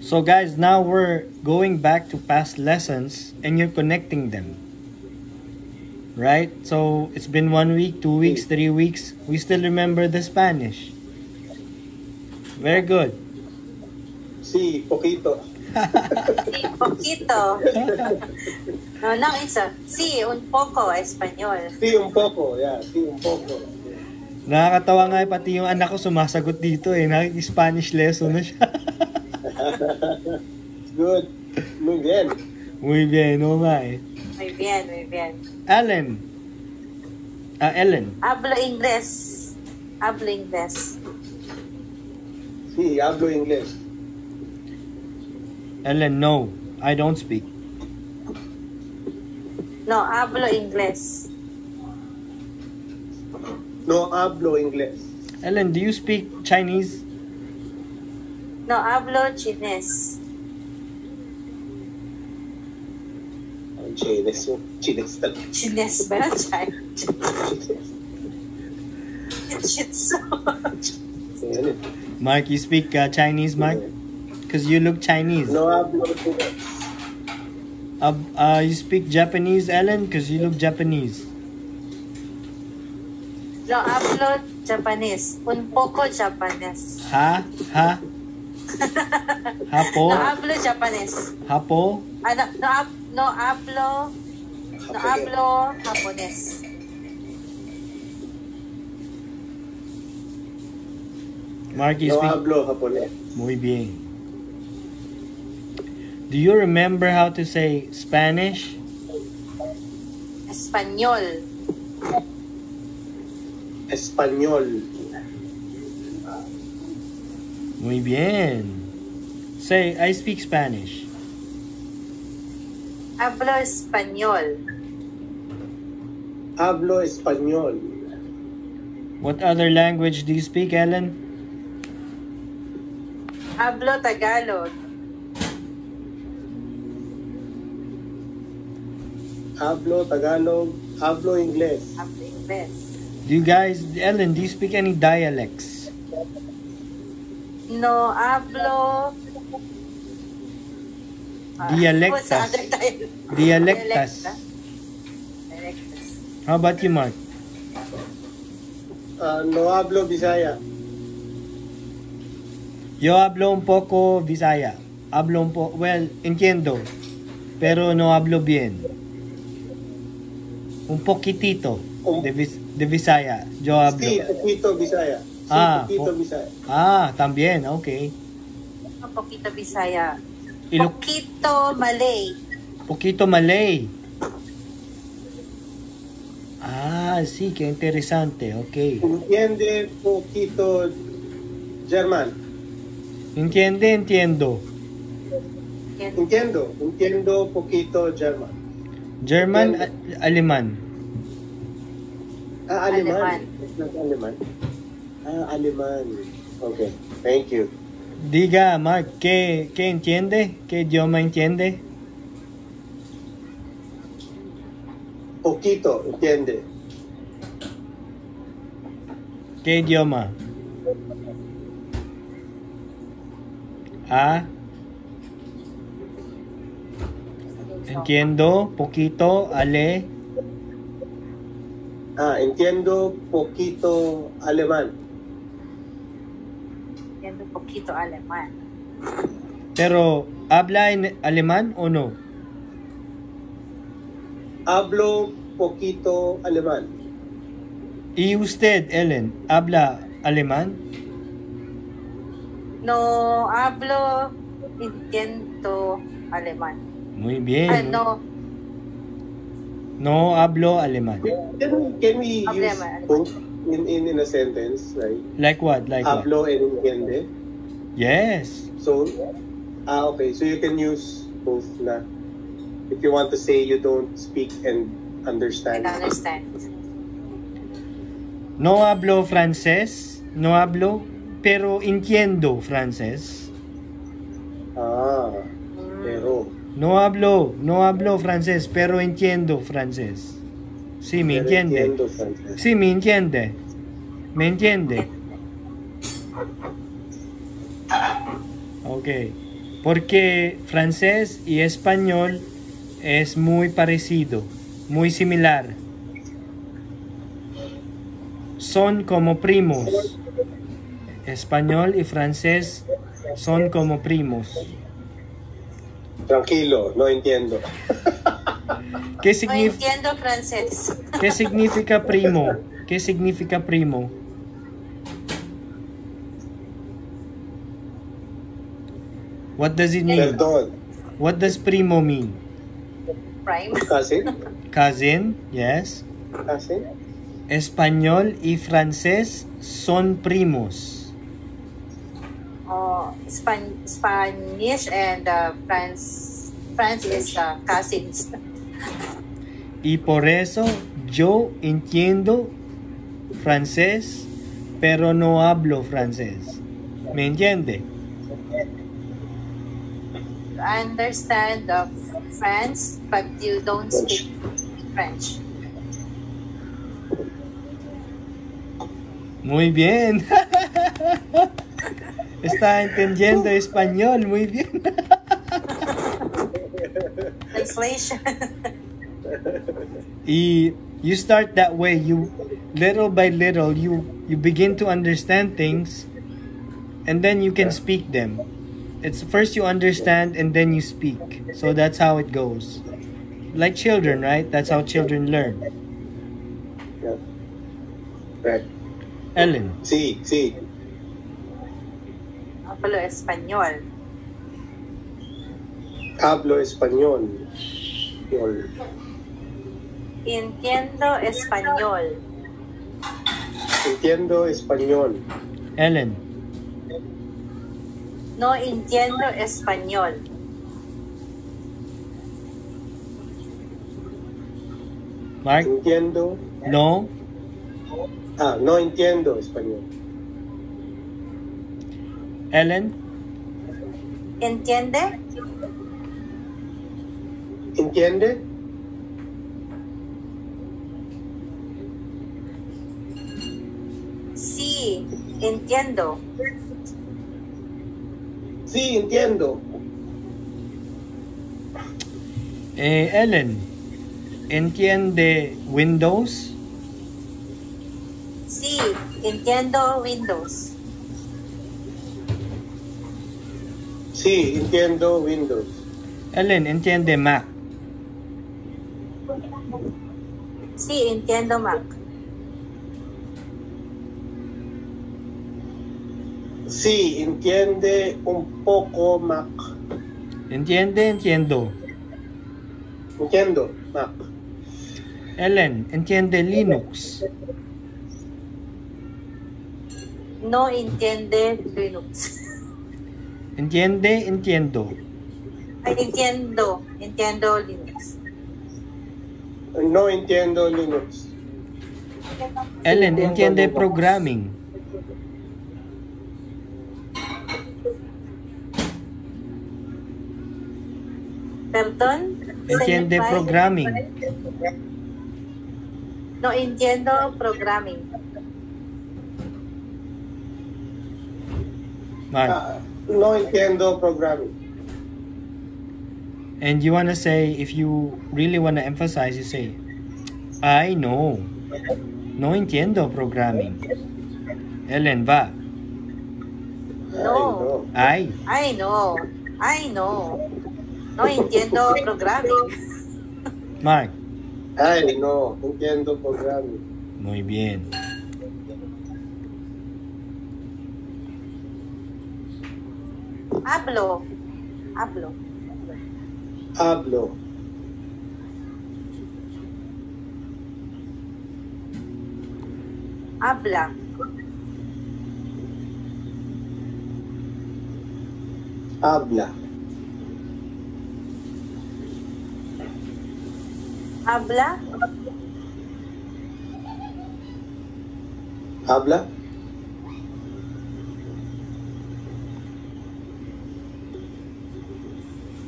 [SPEAKER 1] So, guys, now we're going back to past lessons and you're connecting them. Right? So, it's been one week, two weeks, three weeks. We still remember the Spanish. Very good.
[SPEAKER 3] Sí, poquito.
[SPEAKER 2] Sí, poquito. No, no, isa. Sí, un poco español.
[SPEAKER 3] Sí, un poco. Yeah, sí, un poco.
[SPEAKER 1] Nakakatawa nga eh, pati yung anak ko sumasagot dito eh. Nakik-Spanish lesson na siya.
[SPEAKER 3] Good. Muy bien.
[SPEAKER 1] Muy bien, oh my.
[SPEAKER 2] Muy bien, muy bien.
[SPEAKER 1] Ellen. Ah, Ellen.
[SPEAKER 2] Hablo inglés. Hablo inglés.
[SPEAKER 3] Sí, hablo inglés.
[SPEAKER 1] Ellen, no. I don't speak.
[SPEAKER 2] No, hablo inglés.
[SPEAKER 3] No hablo inglés.
[SPEAKER 1] Ellen, do you speak Chinese?
[SPEAKER 2] No, hablo chines.
[SPEAKER 3] Ang chines mo. Chines talaga.
[SPEAKER 2] Chines ba <laughs> yun? Chay- Shih Tzu.
[SPEAKER 3] Ayan.
[SPEAKER 1] Mark, you speak uh, Chinese, Mark? Because you look Chinese.
[SPEAKER 3] No hablo chino.
[SPEAKER 1] Uh, uh, you speak Japanese, Ellen? Because you look Japanese.
[SPEAKER 2] No hablo Japanese. Un poco Japanese.
[SPEAKER 1] Ha? Ha? <laughs> Hapo?
[SPEAKER 2] No hablo Japanese.
[SPEAKER 1] Hapo?
[SPEAKER 2] Ah, no, no, hab- no hablo, no hablo Japonés.
[SPEAKER 1] Mark, you
[SPEAKER 3] No
[SPEAKER 1] speak...
[SPEAKER 3] hablo japonés.
[SPEAKER 1] Muy bien. Do you remember how to say Spanish?
[SPEAKER 2] Español.
[SPEAKER 3] Español.
[SPEAKER 1] Muy bien. Say, I speak Spanish.
[SPEAKER 2] Hablo español.
[SPEAKER 3] Hablo español.
[SPEAKER 1] What other language do you speak, Ellen?
[SPEAKER 2] Hablo Tagalog.
[SPEAKER 3] Hablo Tagalog. Hablo Ingles.
[SPEAKER 2] Hablo Ingles.
[SPEAKER 1] Do you guys, Ellen, do you speak any dialects?
[SPEAKER 2] No hablo... ah,
[SPEAKER 1] Dialectas. Dialectas.
[SPEAKER 2] Dialectas.
[SPEAKER 1] How about you, Mark?
[SPEAKER 3] Ah, no hablo Bisaya.
[SPEAKER 1] Yo hablo un poco Visaya. Hablo un poco, well, entiendo, pero no hablo bien. Un poquitito de, vis- de Visaya. Yo hablo.
[SPEAKER 3] Sí, poquito Bisaya. Sí,
[SPEAKER 1] Ah,
[SPEAKER 3] poquito
[SPEAKER 1] po-
[SPEAKER 3] Bisaya.
[SPEAKER 1] Ah, también, okay.
[SPEAKER 2] Un poquito Bisaya.
[SPEAKER 1] Ilo-
[SPEAKER 2] Poquito Malay.
[SPEAKER 1] poquito Malay. Ah, sí, qué interesante, okay.
[SPEAKER 3] Entiende poquito German.
[SPEAKER 1] Entiende, entiendo.
[SPEAKER 2] Yan.
[SPEAKER 3] Entiendo. Entiendo poquito German.
[SPEAKER 1] German, a- alemán.
[SPEAKER 3] Ah, Aleman.
[SPEAKER 2] Aleman.
[SPEAKER 3] Not Aleman. Ah, Aleman. Okay. Thank you.
[SPEAKER 1] Diga, Mark, ¿qué, qué entiende? ¿Qué idioma entiende?
[SPEAKER 3] Poquito. Entiende.
[SPEAKER 1] ¿Qué idioma? Ah, entiendo, poquito, ale.
[SPEAKER 3] Ah, entiendo poquito alemán.
[SPEAKER 2] Yan un poquito alemán.
[SPEAKER 1] Pero, ¿habla en alemán o no?
[SPEAKER 3] Hablo poquito alemán.
[SPEAKER 1] ¿Y usted, Ellen, habla alemán?
[SPEAKER 2] No hablo, entiendo alemán.
[SPEAKER 1] Muy
[SPEAKER 2] Ah,
[SPEAKER 1] bien.
[SPEAKER 2] no,
[SPEAKER 1] No hablo alemán.
[SPEAKER 3] Can we, can we use
[SPEAKER 2] Alemán.
[SPEAKER 3] both in, in, in a sentence, right?
[SPEAKER 1] Like what? Like what?
[SPEAKER 3] Hablo and entiende.
[SPEAKER 1] Yes.
[SPEAKER 3] So, ah, okay. So you can use both na. If you want to say you don't speak and understand.
[SPEAKER 2] understand.
[SPEAKER 1] No hablo francés. No hablo, pero entiendo francés.
[SPEAKER 3] Ah, pero.
[SPEAKER 1] No hablo, no hablo francés, pero entiendo francés. Sí, me entiende. Sí, me entiende. ¿Me entiende? Ok. Porque francés y español es muy parecido, muy similar. Son como primos. Español y francés son como primos.
[SPEAKER 3] Tranquilo, no entiendo. <laughs>
[SPEAKER 1] ¿Qué,
[SPEAKER 2] No
[SPEAKER 1] signif-
[SPEAKER 2] entiendo francés.
[SPEAKER 1] ¿Qué significa primo? ¿Qué significa primo? What does it mean?
[SPEAKER 3] Perdón.
[SPEAKER 1] What does primo mean?
[SPEAKER 2] Prime.
[SPEAKER 3] Kasi?
[SPEAKER 1] Cousin, yes.
[SPEAKER 3] Kasi?
[SPEAKER 1] Español y francés son primos.
[SPEAKER 2] Oh, Span- Spanish and uh, France. France is uh, cousins.
[SPEAKER 1] Y por eso yo entiendo francés, pero no hablo francés. ¿Me entiende?
[SPEAKER 2] Understand of France, but you don't speak French.
[SPEAKER 1] Muy bien. <laughs> Está entendiendo español, muy bien. <laughs> <laughs>
[SPEAKER 2] Translation. <laughs>
[SPEAKER 1] Y you start that way. You little by little you you begin to understand things, and then you can speak them. It's first you understand and then you speak. So that's how it goes. Like children, right? That's how children learn.
[SPEAKER 3] Yeah. Right.
[SPEAKER 1] Ellen,
[SPEAKER 3] Sí, sí.
[SPEAKER 2] Hablo español.
[SPEAKER 3] Hablo español.
[SPEAKER 2] Entiendo español.
[SPEAKER 3] Entiendo español.
[SPEAKER 1] Ellen,
[SPEAKER 2] No entiendo español.
[SPEAKER 1] Mark,
[SPEAKER 3] Entiendo.
[SPEAKER 1] no,
[SPEAKER 3] Ah, no entiendo español.
[SPEAKER 1] Ellen,
[SPEAKER 2] ¿Entiende?
[SPEAKER 3] ¿Entiende?
[SPEAKER 2] Sí, entiendo.
[SPEAKER 3] Sí, entiendo.
[SPEAKER 1] eh, Ellen, entiende Windows?
[SPEAKER 2] Sí, entiendo Windows.
[SPEAKER 3] Sí, entiendo Windows.
[SPEAKER 1] Ellen, entiende Mac?
[SPEAKER 2] Sí, entiendo Mac.
[SPEAKER 3] Sí, entiende un poco Mac.
[SPEAKER 1] Entiende, entiendo.
[SPEAKER 3] Entiendo Mac.
[SPEAKER 1] Ellen, entiende Linux?
[SPEAKER 2] No entiende Linux.
[SPEAKER 1] Entiende, entiendo.
[SPEAKER 2] Entiendo, entiendo Linux.
[SPEAKER 3] No entiendo Linux.
[SPEAKER 1] Ellen, entiende programming?
[SPEAKER 2] Perdón.
[SPEAKER 1] Entiende programming?
[SPEAKER 2] No entiendo programming.
[SPEAKER 3] Ah, no entiendo programming.
[SPEAKER 1] And you want to say, if you really want to emphasize, you say, I know. No entiendo programming. Ellen, va.
[SPEAKER 2] No.
[SPEAKER 1] I.
[SPEAKER 2] I know. I know. No entiendo programming.
[SPEAKER 1] Mark.
[SPEAKER 3] Ay, no, entiendo programming.
[SPEAKER 1] Muy bien.
[SPEAKER 2] Hablo. Hablo.
[SPEAKER 3] Hablo.
[SPEAKER 2] Habla.
[SPEAKER 3] Habla.
[SPEAKER 2] Habla.
[SPEAKER 3] Habla.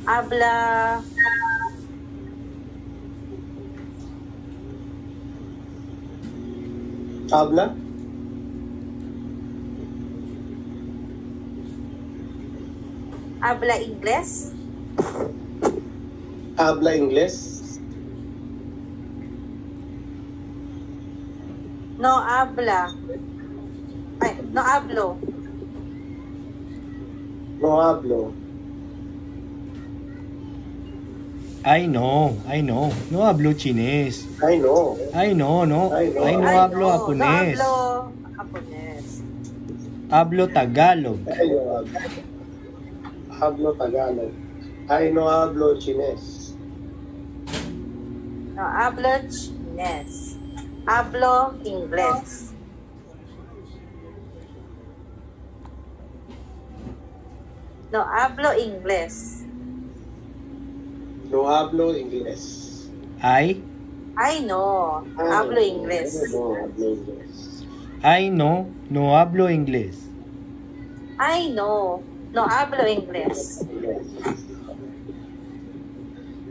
[SPEAKER 2] Habla.
[SPEAKER 3] Habla.
[SPEAKER 2] Habla inglés.
[SPEAKER 3] Habla inglés.
[SPEAKER 2] No habla. Ay, no hablo.
[SPEAKER 3] No hablo.
[SPEAKER 1] I know. I know. No hablo chines.
[SPEAKER 3] Ay, no.
[SPEAKER 1] I know, no.
[SPEAKER 3] Ay, no.
[SPEAKER 1] I no
[SPEAKER 2] Ay,
[SPEAKER 1] hablo
[SPEAKER 2] no,
[SPEAKER 1] japonés.
[SPEAKER 2] No hablo japonés.
[SPEAKER 1] Hablo Tagalog.
[SPEAKER 3] Ay, no hablo. Tagalog. Ay, no hablo chines.
[SPEAKER 2] No hablo chinés. Hablo inglés. No hablo inglés.
[SPEAKER 3] No hablo inglés.
[SPEAKER 1] I.
[SPEAKER 2] Ay, no.
[SPEAKER 3] Ay,
[SPEAKER 2] Hablo inglés.
[SPEAKER 3] No hablo inglés.
[SPEAKER 1] I no. No hablo inglés.
[SPEAKER 2] Ay, no. No hablo inglés.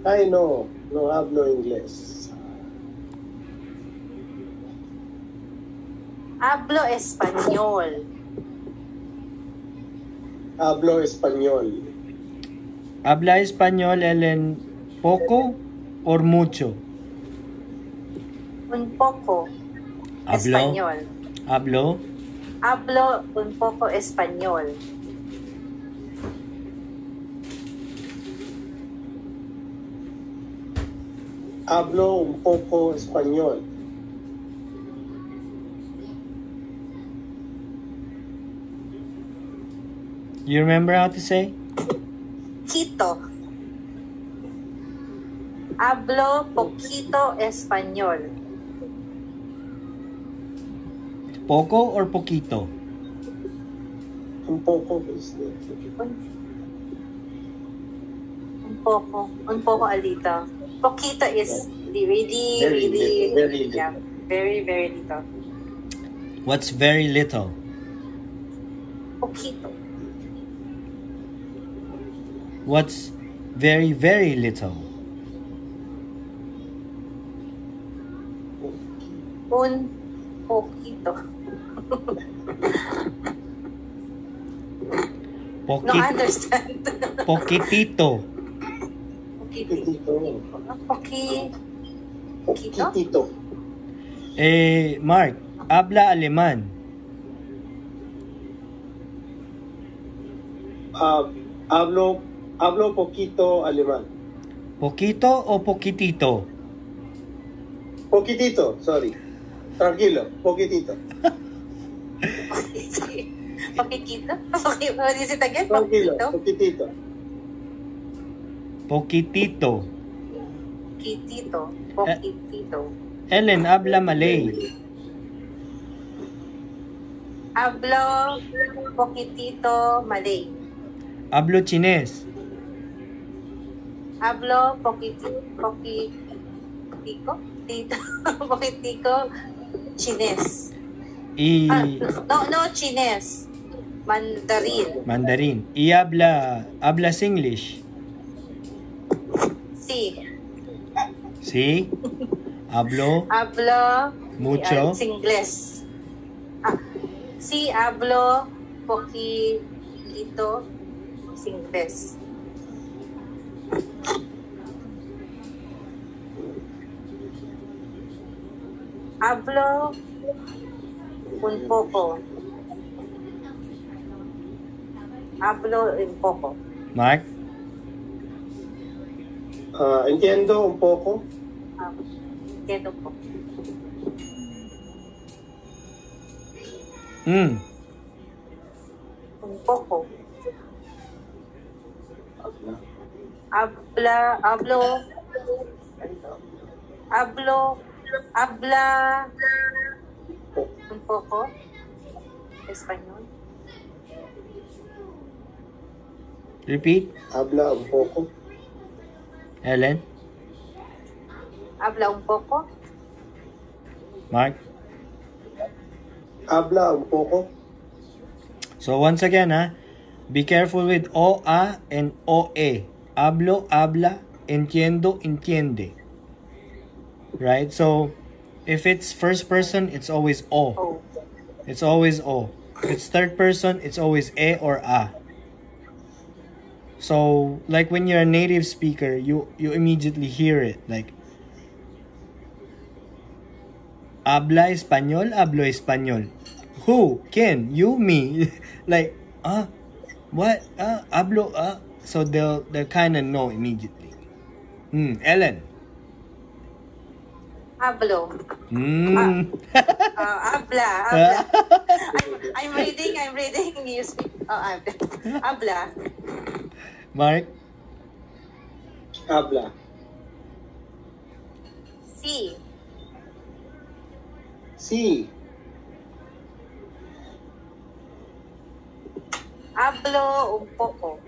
[SPEAKER 3] Ay, no. No hablo inglés.
[SPEAKER 2] Hablo español.
[SPEAKER 3] Hablo español.
[SPEAKER 1] Habla español, Ellen, poco or mucho?
[SPEAKER 2] Un poco
[SPEAKER 1] Hablo.
[SPEAKER 2] español.
[SPEAKER 1] Hablo.
[SPEAKER 2] Hablo un poco español.
[SPEAKER 3] Hablo un poco español.
[SPEAKER 1] You remember how to say?
[SPEAKER 2] Quito. Hablo poquito español.
[SPEAKER 1] Poco or poquito?
[SPEAKER 3] Un poco. este,
[SPEAKER 2] Un, un poco. Un poco alito. Poquito is really,
[SPEAKER 3] Very
[SPEAKER 2] really,
[SPEAKER 3] little, very little.
[SPEAKER 2] yeah, very, very little.
[SPEAKER 1] What's very little?
[SPEAKER 2] Poquito.
[SPEAKER 1] What's very, very little?
[SPEAKER 2] Un poquito. No
[SPEAKER 1] Poqui-
[SPEAKER 2] understand.
[SPEAKER 1] poquitito.
[SPEAKER 2] Poquitito.
[SPEAKER 3] Poquitito.
[SPEAKER 2] Poqui, Poquito?
[SPEAKER 3] Poquitito.
[SPEAKER 1] Eh, Mark, habla alemán.
[SPEAKER 3] Ah, hablo, hablo poquito alemán.
[SPEAKER 1] ¿Poquito o poquitito?
[SPEAKER 3] Poquitito, sorry. Tranquilo, poquitito. <laughs>
[SPEAKER 2] Poquitito? Is it again?
[SPEAKER 3] Tranquilo, poquitito.
[SPEAKER 1] Poquitito.
[SPEAKER 2] Poquitito. Poquitito.
[SPEAKER 1] Ellen, habla Malay.
[SPEAKER 2] Hablo poquitito Malay.
[SPEAKER 1] Hablo chines.
[SPEAKER 2] Hablo poquitito, poquitico, tito, <laughs> poquitico chines.
[SPEAKER 1] Y
[SPEAKER 2] Ah, no, no chines. Mandarin.
[SPEAKER 1] mandarín. Y habla, hablas English.
[SPEAKER 2] Sí.
[SPEAKER 1] ¿Sí? Hablo.
[SPEAKER 2] Hablo
[SPEAKER 1] Mucho.
[SPEAKER 2] es inglés. Ah, sí, hablo poquito inglés. Hablo un poco. Hablo un poco.
[SPEAKER 1] Mark?
[SPEAKER 3] Ah, entiendo un poco.
[SPEAKER 2] Ah, entiendo un poco.
[SPEAKER 1] Mm.
[SPEAKER 2] Un poco. Habla, hablo, hablo, habla un poco español.
[SPEAKER 1] Repeat.
[SPEAKER 3] Habla un poco.
[SPEAKER 1] Ellen?
[SPEAKER 2] Habla un poco.
[SPEAKER 1] Mark?
[SPEAKER 3] Habla un poco.
[SPEAKER 1] So once again, ah, be careful with o, a, and oe. Hablo, habla, entiendo, entiende. Right? So if it's first person, it's always o.
[SPEAKER 2] Oh,
[SPEAKER 1] It's always o. If it's third person, it's always e or a. So like when you're a native speaker, you you immediately hear it like Habla español, hablo español. Who? Ken? You? Me? <laughs> like, ah, what? Ah, hablo, ah. So they'll, they'll kind of know immediately. Hmm, Ellen.
[SPEAKER 2] Hablo.
[SPEAKER 1] Hmm.
[SPEAKER 2] Uh, habla, habla. I'm, <laughs> I'm reading, I'm reading. You speak. Oh, habla. Habla.
[SPEAKER 1] Mark?
[SPEAKER 3] Habla.
[SPEAKER 2] Sí.
[SPEAKER 3] Sí.
[SPEAKER 2] Hablo un poco.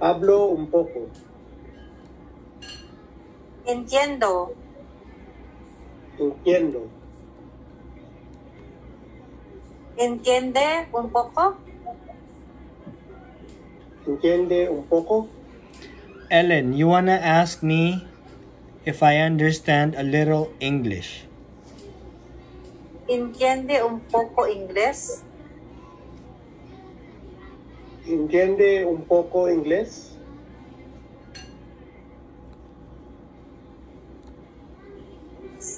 [SPEAKER 3] Hablo un poco.
[SPEAKER 2] Entiendo.
[SPEAKER 3] Entiendo.
[SPEAKER 2] ¿Entiende un poco?
[SPEAKER 3] ¿Entiende un poco?
[SPEAKER 1] Ellen, you wanna ask me if I understand a little English?
[SPEAKER 2] ¿Entiende un poco inglés?
[SPEAKER 3] entiende un poco inglés?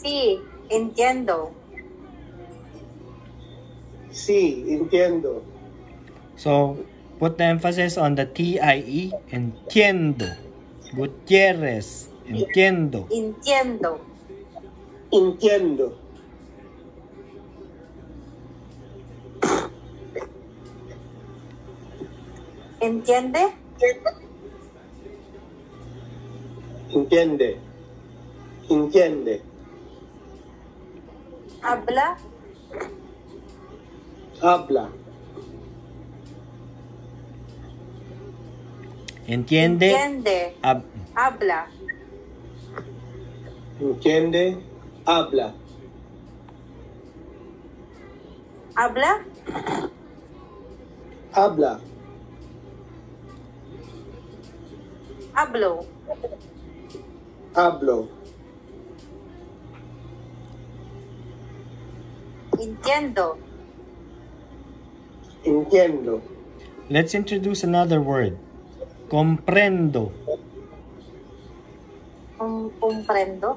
[SPEAKER 2] Sí, entiendo.
[SPEAKER 3] Sí, entiendo.
[SPEAKER 1] So, put the emphasis on the T-I-E. Entiendo. Gutierrez. Entiendo.
[SPEAKER 2] Entiendo.
[SPEAKER 3] Entiendo.
[SPEAKER 2] ¿Entiende?
[SPEAKER 3] Entiende. Entiende.
[SPEAKER 2] Habla.
[SPEAKER 3] Habla.
[SPEAKER 1] Entiende.
[SPEAKER 2] Entiende.
[SPEAKER 1] Ab-
[SPEAKER 2] Habla.
[SPEAKER 3] Entiende. Habla.
[SPEAKER 2] Habla.
[SPEAKER 3] Habla.
[SPEAKER 2] Hablo.
[SPEAKER 3] Hablo.
[SPEAKER 2] Entiendo.
[SPEAKER 3] Entiendo.
[SPEAKER 1] Let's introduce another word. Comprendo.
[SPEAKER 2] Com- comprendo.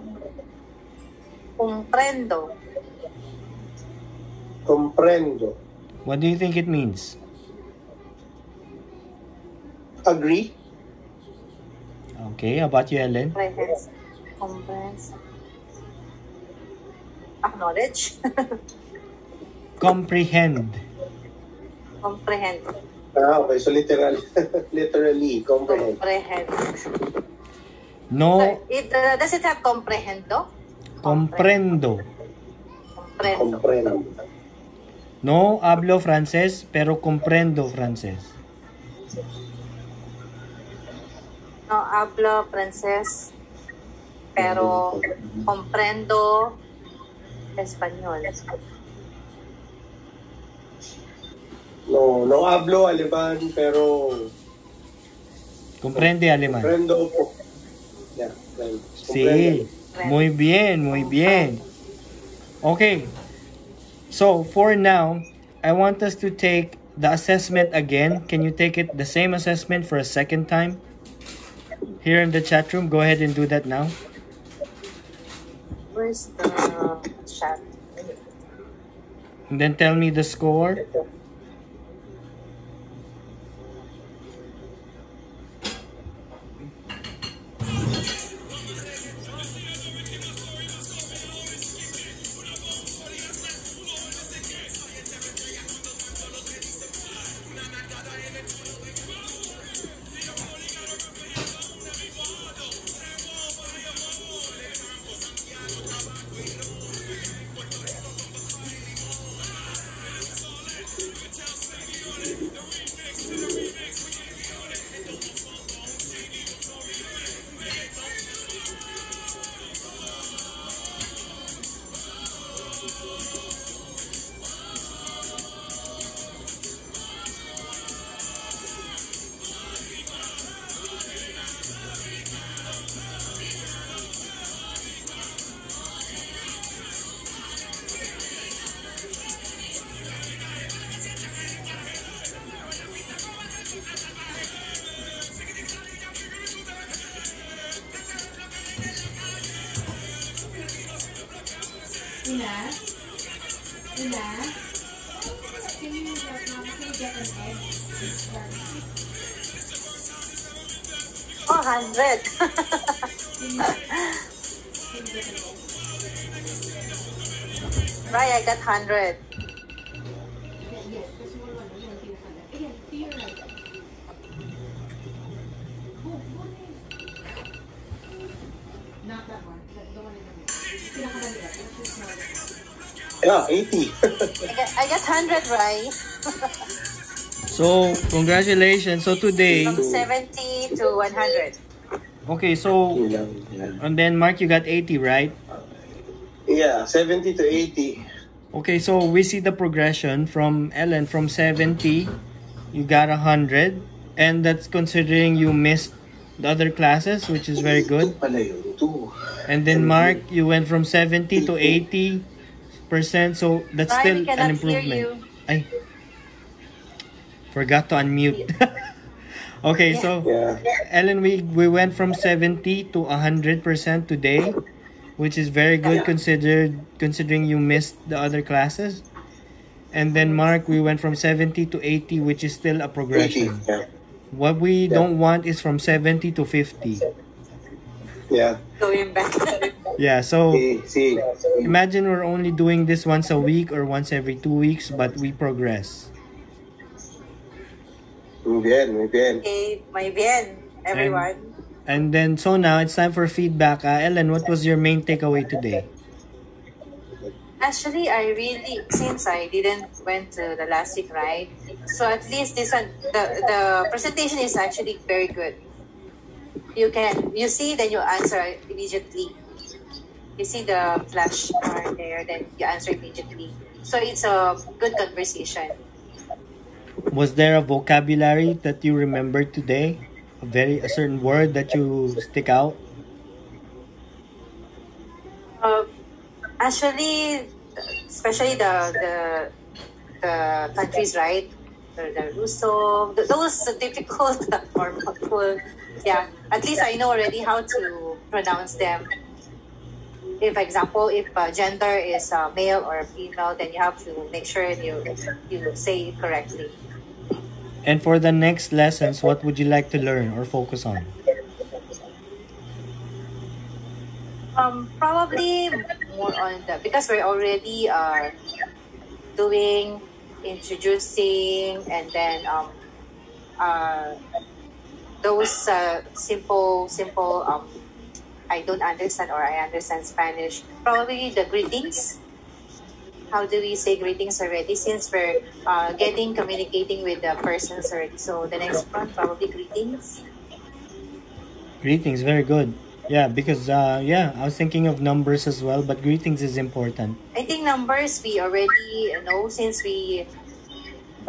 [SPEAKER 2] Comprendo.
[SPEAKER 3] Comprendo.
[SPEAKER 1] What do you think it means?
[SPEAKER 3] Agree.
[SPEAKER 1] Okay, how about you, Ellen?
[SPEAKER 2] Comprehens. Comprehens. Acknowledge. <laughs>
[SPEAKER 1] Comprehend.
[SPEAKER 2] Comprehend.
[SPEAKER 3] Ah, okay. So literal, <laughs> literally, comprehend.
[SPEAKER 2] Comprehend.
[SPEAKER 1] No
[SPEAKER 2] It, uh, does it have comprehendo?
[SPEAKER 1] comprendo.
[SPEAKER 2] Comprendo.
[SPEAKER 3] Comprendo.
[SPEAKER 1] No hablo francés, pero comprendo francés.
[SPEAKER 2] No hablo francés, pero comprendo español.
[SPEAKER 3] No, no hablo alemán, pero
[SPEAKER 1] Comprende alemán.
[SPEAKER 3] comprendo. po- Yeah, well,
[SPEAKER 1] Sí. Muy bien, muy bien. Okay. So, for now, I want us to take the assessment again. Can you take it the same assessment for a second time? Here in the chat room, go ahead and do that now.
[SPEAKER 2] Where's the chat?
[SPEAKER 1] And then tell me the score.
[SPEAKER 3] Yeah, 80.
[SPEAKER 2] I got, I got 100 right. <laughs>
[SPEAKER 1] So, congratulations. So, today,
[SPEAKER 2] From 70 to 100.
[SPEAKER 1] okay, so, and then Mark, you got 80, right?
[SPEAKER 3] Yeah, 70 to 80.
[SPEAKER 1] Okay, so we see the progression from Ellen from 70, you got 100, and that's considering you missed the other classes, which is very good.
[SPEAKER 3] Pala yun, two.
[SPEAKER 1] And then Mark, you went from 70 to 80 percent, so that's still an
[SPEAKER 2] hear
[SPEAKER 1] improvement.
[SPEAKER 2] you.
[SPEAKER 1] Ay. Forgot to unmute. <laughs> okay, so
[SPEAKER 3] Yeah.
[SPEAKER 1] Ellen, we we went from 70 to 100% today, which is very good considered considering you missed the other classes. And then Mark, we went from 70 to 80, which is still a
[SPEAKER 3] 80.
[SPEAKER 1] progression.
[SPEAKER 3] Yeah.
[SPEAKER 1] What we don't want is from 70 to 50.
[SPEAKER 3] Yeah.
[SPEAKER 2] Going back.
[SPEAKER 1] Yeah, so
[SPEAKER 3] See, see.
[SPEAKER 1] imagine we're only doing this once a week or once every two weeks, but we progress.
[SPEAKER 3] Muy bien, muy bien.
[SPEAKER 2] okay, muy bien, everyone.
[SPEAKER 1] And then, so now it's time for feedback. Uh, Ellen, what was your main takeaway today?
[SPEAKER 2] Actually, I really since I didn't went to the last week, right? So at least this one, the the presentation is actually very good. You can you see, then you answer immediately. You see the flash bar there, then you answer immediately. So it's a good conversation.
[SPEAKER 1] Was there a vocabulary that you remember today? A very a certain word that you stick out?
[SPEAKER 2] Uh, actually, especially the the the countries, right? The, the Ruso, th- those <laughs> difficult <laughs> or yeah. At least I know already how to pronounce them. If example, if uh, gender is uh, male or female, then you have to make sure you you say it correctly.
[SPEAKER 1] And for the next lessons, what would you like to learn or focus on?
[SPEAKER 2] Um, probably more on the because we're already uh, doing introducing and then um, uh, those uh, simple simple um, I don't understand or I understand Spanish. Probably the greetings. How do we say greetings already? Since we're uh, getting communicating with the persons already. So the next one probably greetings.
[SPEAKER 1] Greetings, very good. Yeah, because uh, yeah, I was thinking of numbers as well, but greetings is important.
[SPEAKER 2] I think numbers we already know since we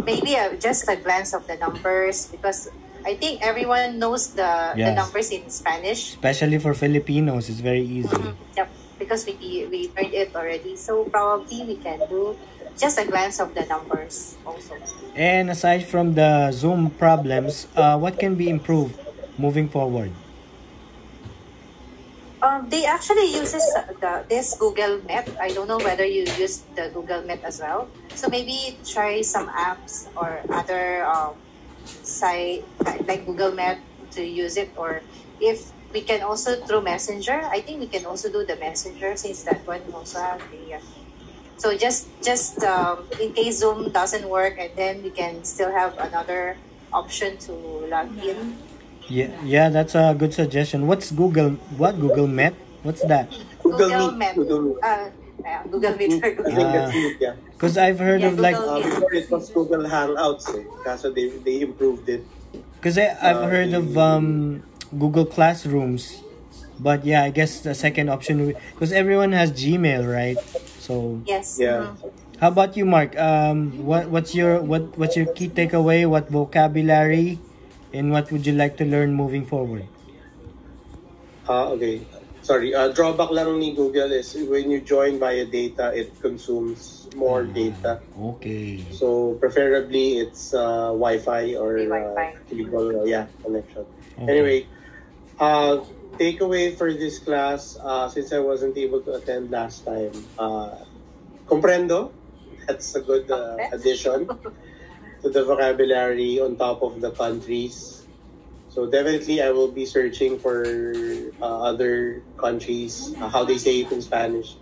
[SPEAKER 2] maybe uh, just a glance of the numbers because I think everyone knows the, the numbers in Spanish.
[SPEAKER 1] Especially for Filipinos, it's very easy.
[SPEAKER 2] Mhm. Yep, because we we learned it already. So probably we can do just a glance of the numbers also.
[SPEAKER 1] And aside from the Zoom problems, uh, what can be improved moving forward?
[SPEAKER 2] Um, they actually uses the this Google Met. I don't know whether you use the Google Met as well. So maybe try some apps or other um, site like Google Map to use it. Or if we can also through Messenger, I think we can also do the Messenger since that one also have the. Uh, so just just um, in case Zoom doesn't work, and then we can still have another option to log in.
[SPEAKER 1] Yeah, yeah, that's a good suggestion. What's Google? What Google map What's that?
[SPEAKER 3] Google
[SPEAKER 2] Google
[SPEAKER 3] Meet.
[SPEAKER 2] Meet.
[SPEAKER 3] Google Meet.
[SPEAKER 2] Uh, Google Meet or Google
[SPEAKER 3] think
[SPEAKER 1] Ah.
[SPEAKER 3] that's it, yeah.
[SPEAKER 1] Because I've heard
[SPEAKER 2] Yeah,
[SPEAKER 1] of like,
[SPEAKER 3] Uh,
[SPEAKER 2] Google-
[SPEAKER 3] before it was Google Hangouts eh. Kaso they, they improved it.
[SPEAKER 1] because I've
[SPEAKER 3] Uh,
[SPEAKER 1] heard of um Google Classrooms, but yeah, I guess the second option because everyone has Gmail, right? So
[SPEAKER 2] Yes.
[SPEAKER 3] Yeah.
[SPEAKER 2] mhm.
[SPEAKER 1] how about you, Mark? Um, what what's your what what's your key takeaway? What vocabulary, and what would you like to learn moving forward?
[SPEAKER 3] Ah, okay. Sorry, uh, drawback lang ni Google is when you join via data, it consumes more data.
[SPEAKER 1] Okay.
[SPEAKER 3] So preferably it's uh, Wi-Fi or uh,
[SPEAKER 2] Wi-Fi.
[SPEAKER 3] cable, uh, yeah, connection.
[SPEAKER 1] Okay.
[SPEAKER 3] Anyway, uh, takeaway for this class, uh, since I wasn't able to attend last time, uh, comprendo. That's a good uh, addition to the vocabulary on top of the countries. So definitely, I will be searching for uh, other countries, uh, how they say it in Spanish,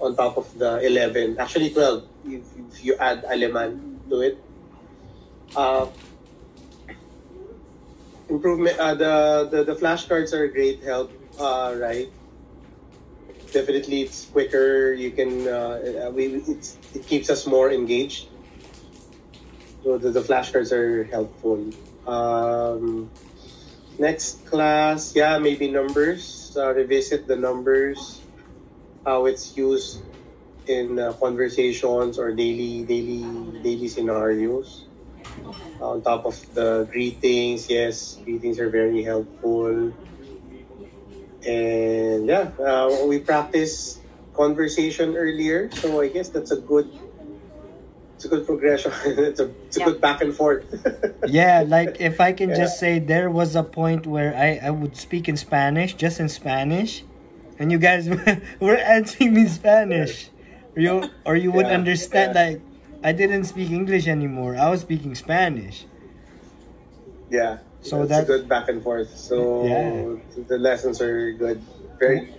[SPEAKER 3] on top of the 11. Actually, 12, if, if you add Aleman to it. Uh, improvement, uh, the, the, the flashcards are a great help, uh, right? Definitely, it's quicker. You can, uh, we, it's, it keeps us more engaged. So the, the flashcards are helpful. Um, next class, yeah, maybe numbers. Uh, revisit the numbers, how it's used in uh, conversations or daily daily daily scenarios. On top of the greetings, yes, greetings are very helpful. And yeah, uh, we practiced conversation earlier, so I guess that's a good it's a good progression. <laughs> it's a, it's a
[SPEAKER 2] Yeah.
[SPEAKER 3] good back and forth. <laughs>
[SPEAKER 1] Yeah, like if I can
[SPEAKER 3] Yeah.
[SPEAKER 1] just say there was a point where I, I would speak in Spanish, just in Spanish, and you guys <laughs> were answering me in Spanish. Or you or you would
[SPEAKER 3] Yeah,
[SPEAKER 1] understand
[SPEAKER 3] yeah.
[SPEAKER 1] like I didn't speak English anymore. I was speaking Spanish.
[SPEAKER 3] yeah.
[SPEAKER 1] So
[SPEAKER 3] it's
[SPEAKER 1] that-
[SPEAKER 3] a good back and forth. So
[SPEAKER 1] Yeah.
[SPEAKER 3] the lessons are good. Very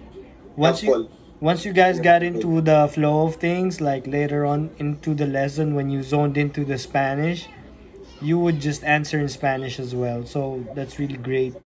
[SPEAKER 1] Once
[SPEAKER 3] helpful.
[SPEAKER 1] you once you guys got into the flow of things, like later on into the lesson when you zoned into the Spanish, you would just answer in Spanish as well. So that's really great.